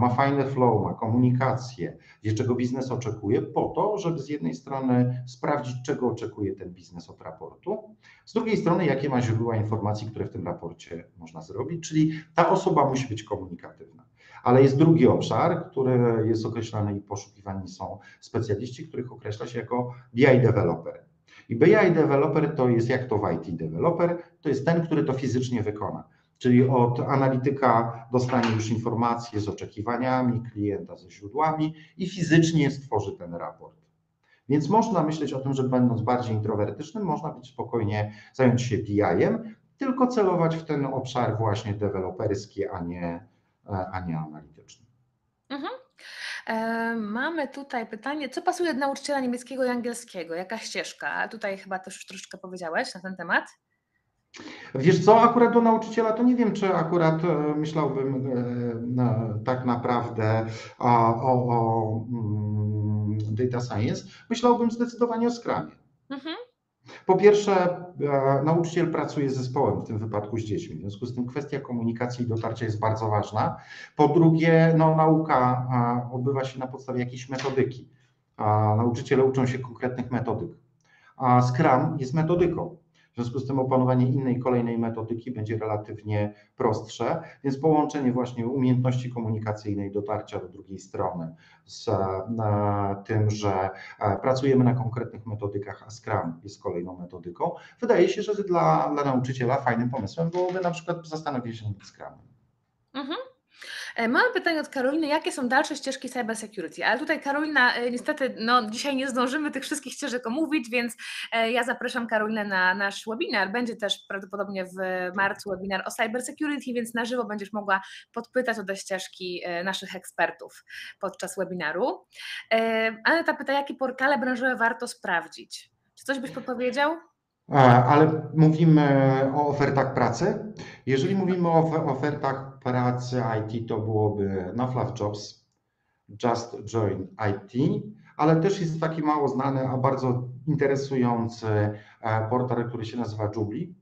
ma fajne flow, ma komunikację, wie czego biznes oczekuje, po to, żeby z jednej strony sprawdzić, czego oczekuje ten biznes od raportu, z drugiej strony, jakie ma źródła informacji, które w tym raporcie można zrobić, czyli ta osoba musi być komunikatywna. Ale jest drugi obszar, który jest określany i poszukiwani są specjaliści, których określa się jako BI developer. I BI developer to jest jak to w IT developer, to jest ten, który to fizycznie wykona. Czyli od analityka dostanie już informacje z oczekiwaniami klienta, ze źródłami i fizycznie stworzy ten raport. Więc można myśleć o tym, że będąc bardziej introwertycznym, można być spokojnie zająć się BI-em, tylko celować w ten obszar właśnie deweloperski, a nie, a nie analityczny. Mhm. E, mamy tutaj pytanie, co pasuje do nauczyciela niemieckiego i angielskiego? Jaka ścieżka? Tutaj chyba też już troszeczkę powiedziałeś na ten temat. Wiesz co, akurat do nauczyciela to nie wiem, czy akurat e, myślałbym e, tak naprawdę o, o, o mm, data science. Myślałbym zdecydowanie o skramie. Mhm. Po pierwsze, e, nauczyciel pracuje z zespołem, w tym wypadku z dziećmi. W związku z tym kwestia komunikacji i dotarcia jest bardzo ważna. Po drugie, no, nauka odbywa się na podstawie jakiejś metodyki. Nauczyciele uczą się konkretnych metodyk. A Scrum jest metodyką. W związku z tym opanowanie innej, kolejnej metodyki będzie relatywnie prostsze, więc połączenie właśnie umiejętności komunikacyjnej, dotarcia do drugiej strony z tym, że e, pracujemy na konkretnych metodykach, a Scrum jest kolejną metodyką, wydaje się, że dla, dla nauczyciela fajnym pomysłem byłoby na przykład zastanowić się nad Scrumem. Mhm. E, mamy pytanie od Karoliny, jakie są dalsze ścieżki cybersecurity? Ale tutaj Karolina, e, niestety no, dzisiaj nie zdążymy tych wszystkich ścieżek omówić, więc e, ja zapraszam Karolinę na nasz webinar. Będzie też prawdopodobnie w marcu webinar o cybersecurity, więc na żywo będziesz mogła podpytać o te ścieżki naszych ekspertów podczas webinaru. Aneta pyta, jakie portale branżowe warto sprawdzić? Czy coś byś podpowiedział? Ale mówimy o ofertach pracy. Jeżeli mówimy o ofertach pracy IT, to byłoby NoFluff Jobs, Just Join IT, ale też jest taki mało znany, a bardzo interesujący e, portal, który się nazywa Jubli.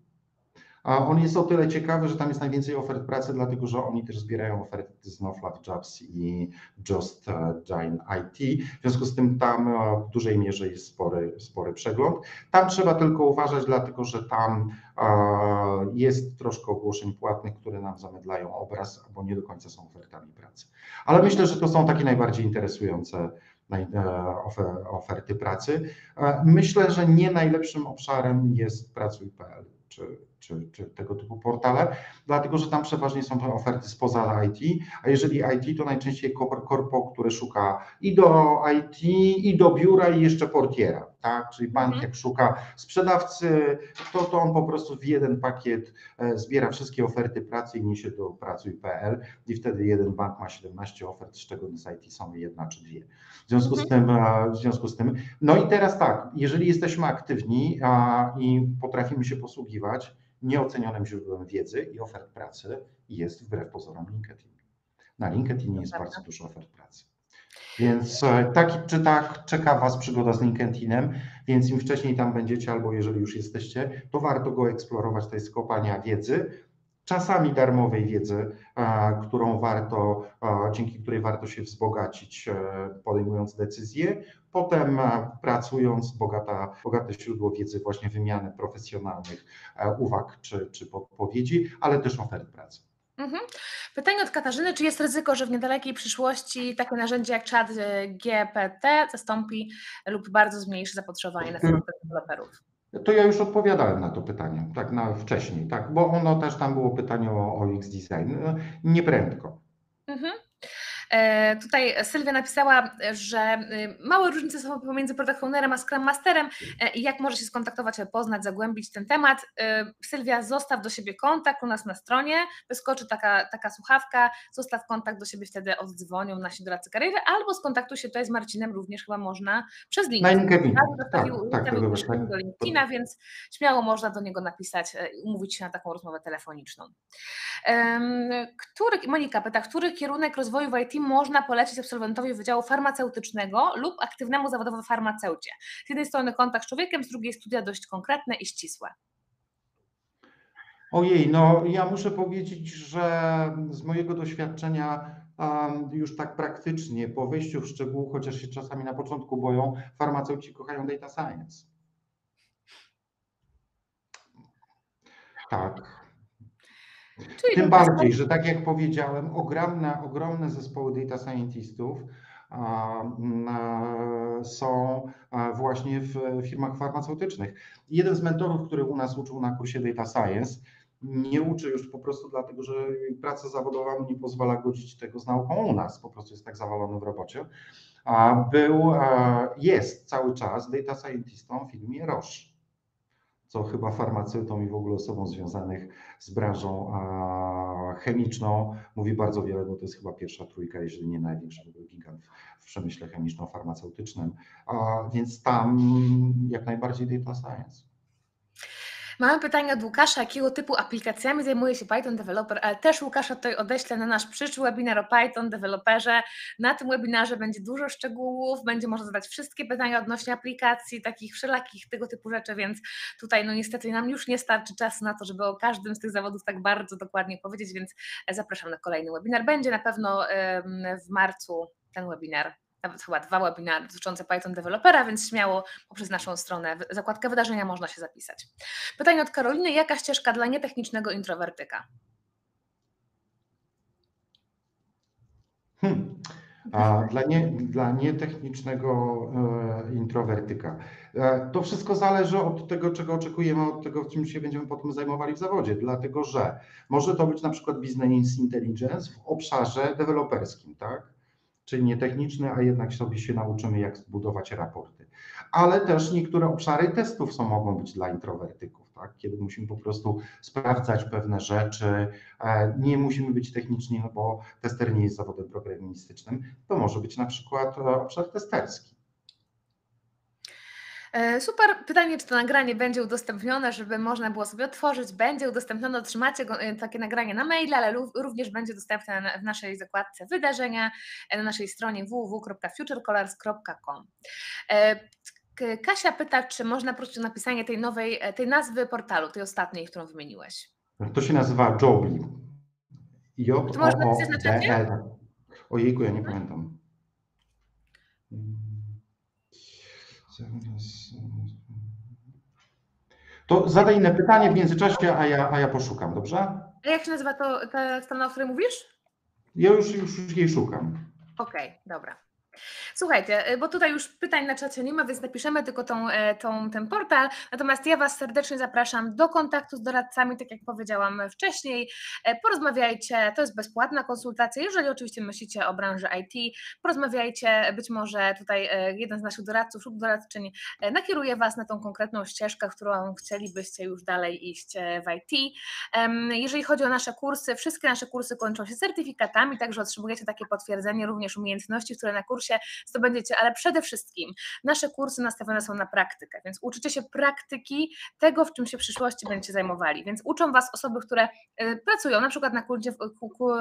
On jest o tyle ciekawy, że tam jest najwięcej ofert pracy, dlatego że oni też zbierają oferty z NoFluff Jobs i Just Join IT. W związku z tym tam e, w dużej mierze jest spory, spory przegląd. Tam trzeba tylko uważać, dlatego że tam e, jest troszkę ogłoszeń płatnych, które nam zamydlają obraz, bo nie do końca są ofertami pracy. Ale myślę, że to są takie najbardziej interesujące e, oferty pracy. Myślę, że nie najlepszym obszarem jest pracuj.pl czy czy, czy tego typu portale, dlatego że tam przeważnie są oferty spoza IT, a jeżeli IT, to najczęściej kor- korpo, które szuka i do IT, i do biura, i jeszcze portiera, tak? Czyli bank Mhm. jak szuka sprzedawcy, to, to on po prostu w jeden pakiet e, zbiera wszystkie oferty pracy i niesie do pracuj.pl i wtedy jeden bank ma 17 ofert, z czego IT są jedna czy dwie. W związku z tym, w związku z tym, no i teraz tak, jeżeli jesteśmy aktywni a, i potrafimy się posługiwać nieocenionym źródłem wiedzy i ofert pracy, jest wbrew pozorom LinkedIn. Na LinkedInie jest bardzo dużo ofert pracy. Więc tak czy tak czeka Was przygoda z LinkedInem, więc im wcześniej tam będziecie, albo jeżeli już jesteście, to warto go eksplorować. To jest kopalnia wiedzy, czasami darmowej wiedzy, e, którą warto, e, dzięki której warto się wzbogacić, podejmując decyzje. Potem pracując, bogata, bogate źródło wiedzy, właśnie wymiany profesjonalnych uwag czy, czy podpowiedzi, ale też ofert pracy. Mhm. Pytanie od Katarzyny, czy jest ryzyko, że w niedalekiej przyszłości takie narzędzie jak czat e, GPT zastąpi lub bardzo zmniejszy zapotrzebowanie na Mhm. deweloperów? To ja już odpowiadałem na to pytanie, tak na wcześniej, tak, bo ono też tam było pytanie o, o UX design. No, Nie prędko. Mhm. E, Tutaj Sylwia napisała, że y, małe różnice są pomiędzy product a Scrum Masterem e, i jak może się skontaktować, poznać, zagłębić ten temat. E, Sylwia, zostaw do siebie kontakt u nas na stronie, wyskoczy taka, taka słuchawka, zostaw kontakt do siebie, wtedy oddzwonią nasi doradcy kariery, albo skontaktuj się tutaj z Marcinem, również chyba można przez Na LinkedIn. LinkedIn. Tak, Tak, tak, do LinkedIna, więc śmiało można do niego napisać i umówić się na taką rozmowę telefoniczną. Który, Monika pyta, który kierunek rozwoju w IT można polecić absolwentowi Wydziału Farmaceutycznego lub aktywnemu zawodowo farmaceucie? Z jednej strony kontakt z człowiekiem, z drugiej studia dość konkretne i ścisłe. Ojej, no ja muszę powiedzieć, że z mojego doświadczenia już tak praktycznie, po wejściu w szczegóły, chociaż się czasami na początku boją, farmaceuci kochają data science. Tak. Czyli Tym bardziej, że tak jak powiedziałem, ogromne, ogromne zespoły data scientistów są właśnie w firmach farmaceutycznych. Jeden z mentorów, który u nas uczył na kursie Data Science, nie uczy już po prostu dlatego, że praca zawodowa mu nie pozwala godzić tego z nauką u nas, po prostu jest tak zawalony w robocie. A był, jest cały czas data scientistą w firmie Roche co chyba farmaceutą i w ogóle osobom związanych z branżą chemiczną mówi bardzo wiele, bo to jest chyba pierwsza trójka, jeżeli nie największa w gigant w przemyśle chemiczno-farmaceutycznym, a, więc tam jak najbardziej data science. Mamy pytanie od Łukasza, jakiego typu aplikacjami zajmuje się Python Developer, ale też Łukasza tutaj odeślę na nasz przyszły webinar o Python Developerze. Na tym webinarze będzie dużo szczegółów, będzie można zadać wszystkie pytania odnośnie aplikacji, takich wszelakich tego typu rzeczy, więc tutaj no niestety nam już nie starczy czasu na to, żeby o każdym z tych zawodów tak bardzo dokładnie powiedzieć, więc zapraszam na kolejny webinar. Będzie na pewno w marcu ten webinar nawet chyba dwa webinary dotyczące Python Developera, więc śmiało poprzez naszą stronę, zakładkę wydarzenia można się zapisać. Pytanie od Karoliny, jaka ścieżka dla nietechnicznego introwertyka? Hmm. A dla, nie, dla nietechnicznego e, introwertyka. E, to wszystko zależy od tego, czego oczekujemy, od tego, czym się będziemy potem zajmowali w zawodzie, dlatego że może to być na przykład business intelligence w obszarze deweloperskim, tak? Czyli nie techniczny, a jednak sobie się nauczymy, jak zbudować raporty. Ale też niektóre obszary testów są, mogą być dla introwertyków, tak? Kiedy musimy po prostu sprawdzać pewne rzeczy, e, nie musimy być techniczni, no bo tester nie jest zawodem programistycznym, to może być na przykład e, obszar testerski. E, Super. Pytanie, czy to nagranie będzie udostępnione, żeby można było sobie otworzyć. Będzie udostępnione, otrzymacie e, takie nagranie na maila, ale ró- również będzie dostępne w naszej zakładce wydarzenia e, na naszej stronie www.futurecolors.com. Kasia pyta, czy można prosić o napisanie tej nowej, tej nazwy portalu, tej ostatniej, którą wymieniłeś. To się nazywa Jobly. J czacie? O L. Ojejku, ja nie pamiętam. To zadaj inne pytanie w międzyczasie, a ja, a ja poszukam, dobrze? A jak się nazywa to, ta strona, o której mówisz? Ja już, już, już jej szukam. Okej, dobra. Słuchajcie, bo tutaj już pytań na czacie nie ma, więc napiszemy tylko tą, tą, ten portal. Natomiast ja Was serdecznie zapraszam do kontaktu z doradcami, tak jak powiedziałam wcześniej. Porozmawiajcie, to jest bezpłatna konsultacja. Jeżeli oczywiście myślicie o branży IT, porozmawiajcie. Być może tutaj jeden z naszych doradców lub doradczyń nakieruje Was na tą konkretną ścieżkę, którą chcielibyście już dalej iść w IT. Jeżeli chodzi o nasze kursy, wszystkie nasze kursy kończą się certyfikatami, także otrzymujecie takie potwierdzenie również umiejętności, które na kursie zdobędziecie, ale przede wszystkim nasze kursy nastawione są na praktykę, więc uczycie się praktyki tego, w czym się w przyszłości będziecie zajmowali. Więc uczą Was osoby, które e, pracują na przykład na kursie,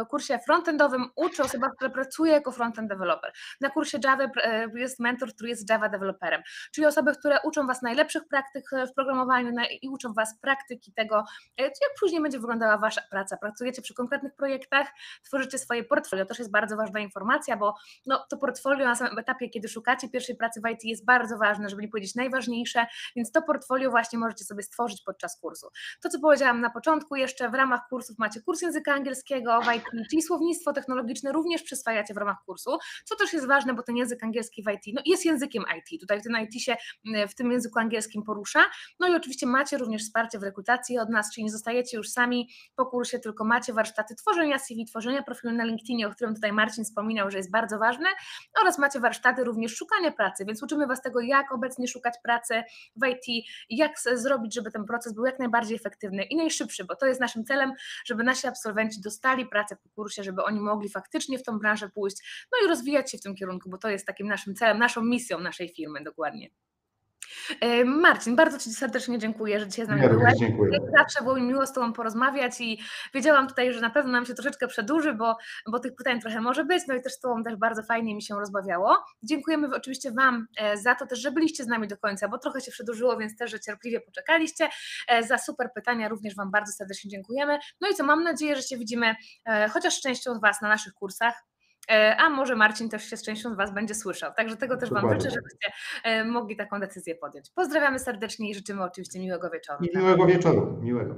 kursie frontendowym, uczy osoba, która pracuje jako frontend developer. Na kursie Java e, jest mentor, który jest Java developerem, czyli osoby, które uczą Was najlepszych praktyk w programowaniu i uczą Was praktyki tego, jak później będzie wyglądała Wasza praca. Pracujecie przy konkretnych projektach, tworzycie swoje portfolio. To też jest bardzo ważna informacja, bo no, to portfolio na samym etapie, kiedy szukacie pierwszej pracy w IT jest bardzo ważne, żeby nie powiedzieć najważniejsze, więc to portfolio właśnie możecie sobie stworzyć podczas kursu. To, co powiedziałam na początku, jeszcze w ramach kursów macie kurs języka angielskiego w IT, czyli słownictwo technologiczne również przyswajacie w ramach kursu, co też jest ważne, bo ten język angielski w IT no, jest językiem IT. Tutaj ten IT się w tym języku angielskim porusza. No i oczywiście macie również wsparcie w rekrutacji od nas, czyli nie zostajecie już sami po kursie, tylko macie warsztaty tworzenia CV, tworzenia profilu na LinkedInie, o którym tutaj Marcin wspominał, że jest bardzo ważne, oraz macie warsztaty również szukania pracy, więc uczymy Was tego, jak obecnie szukać pracy w IT, jak zrobić, żeby ten proces był jak najbardziej efektywny i najszybszy, bo to jest naszym celem, żeby nasi absolwenci dostali pracę po kursie, żeby oni mogli faktycznie w tą branżę pójść, no i rozwijać się w tym kierunku, bo to jest takim naszym celem, naszą misją naszej firmy dokładnie. E, Marcin, bardzo Ci serdecznie dziękuję, że dzisiaj z nami ja byłeś. Dziękuję. Zawsze było mi miło z Tobą porozmawiać i wiedziałam tutaj, że na pewno nam się troszeczkę przedłuży, bo, bo tych pytań trochę może być, no i też z Tobą też bardzo fajnie mi się rozmawiało. Dziękujemy oczywiście Wam e, za to też, że byliście z nami do końca, bo trochę się przedłużyło, więc też, że cierpliwie poczekaliście. E, za super pytania również Wam bardzo serdecznie dziękujemy. No i co, mam nadzieję, że się widzimy chociaż częścią z Was na naszych kursach. E, a może Marcin też się z częścią z Was będzie słyszał. Także tego też Wam życzę, żebyście e, mogli taką decyzję podjąć. Pozdrawiamy serdecznie i życzymy oczywiście miłego wieczoru. I miłego wieczoru. Miłego.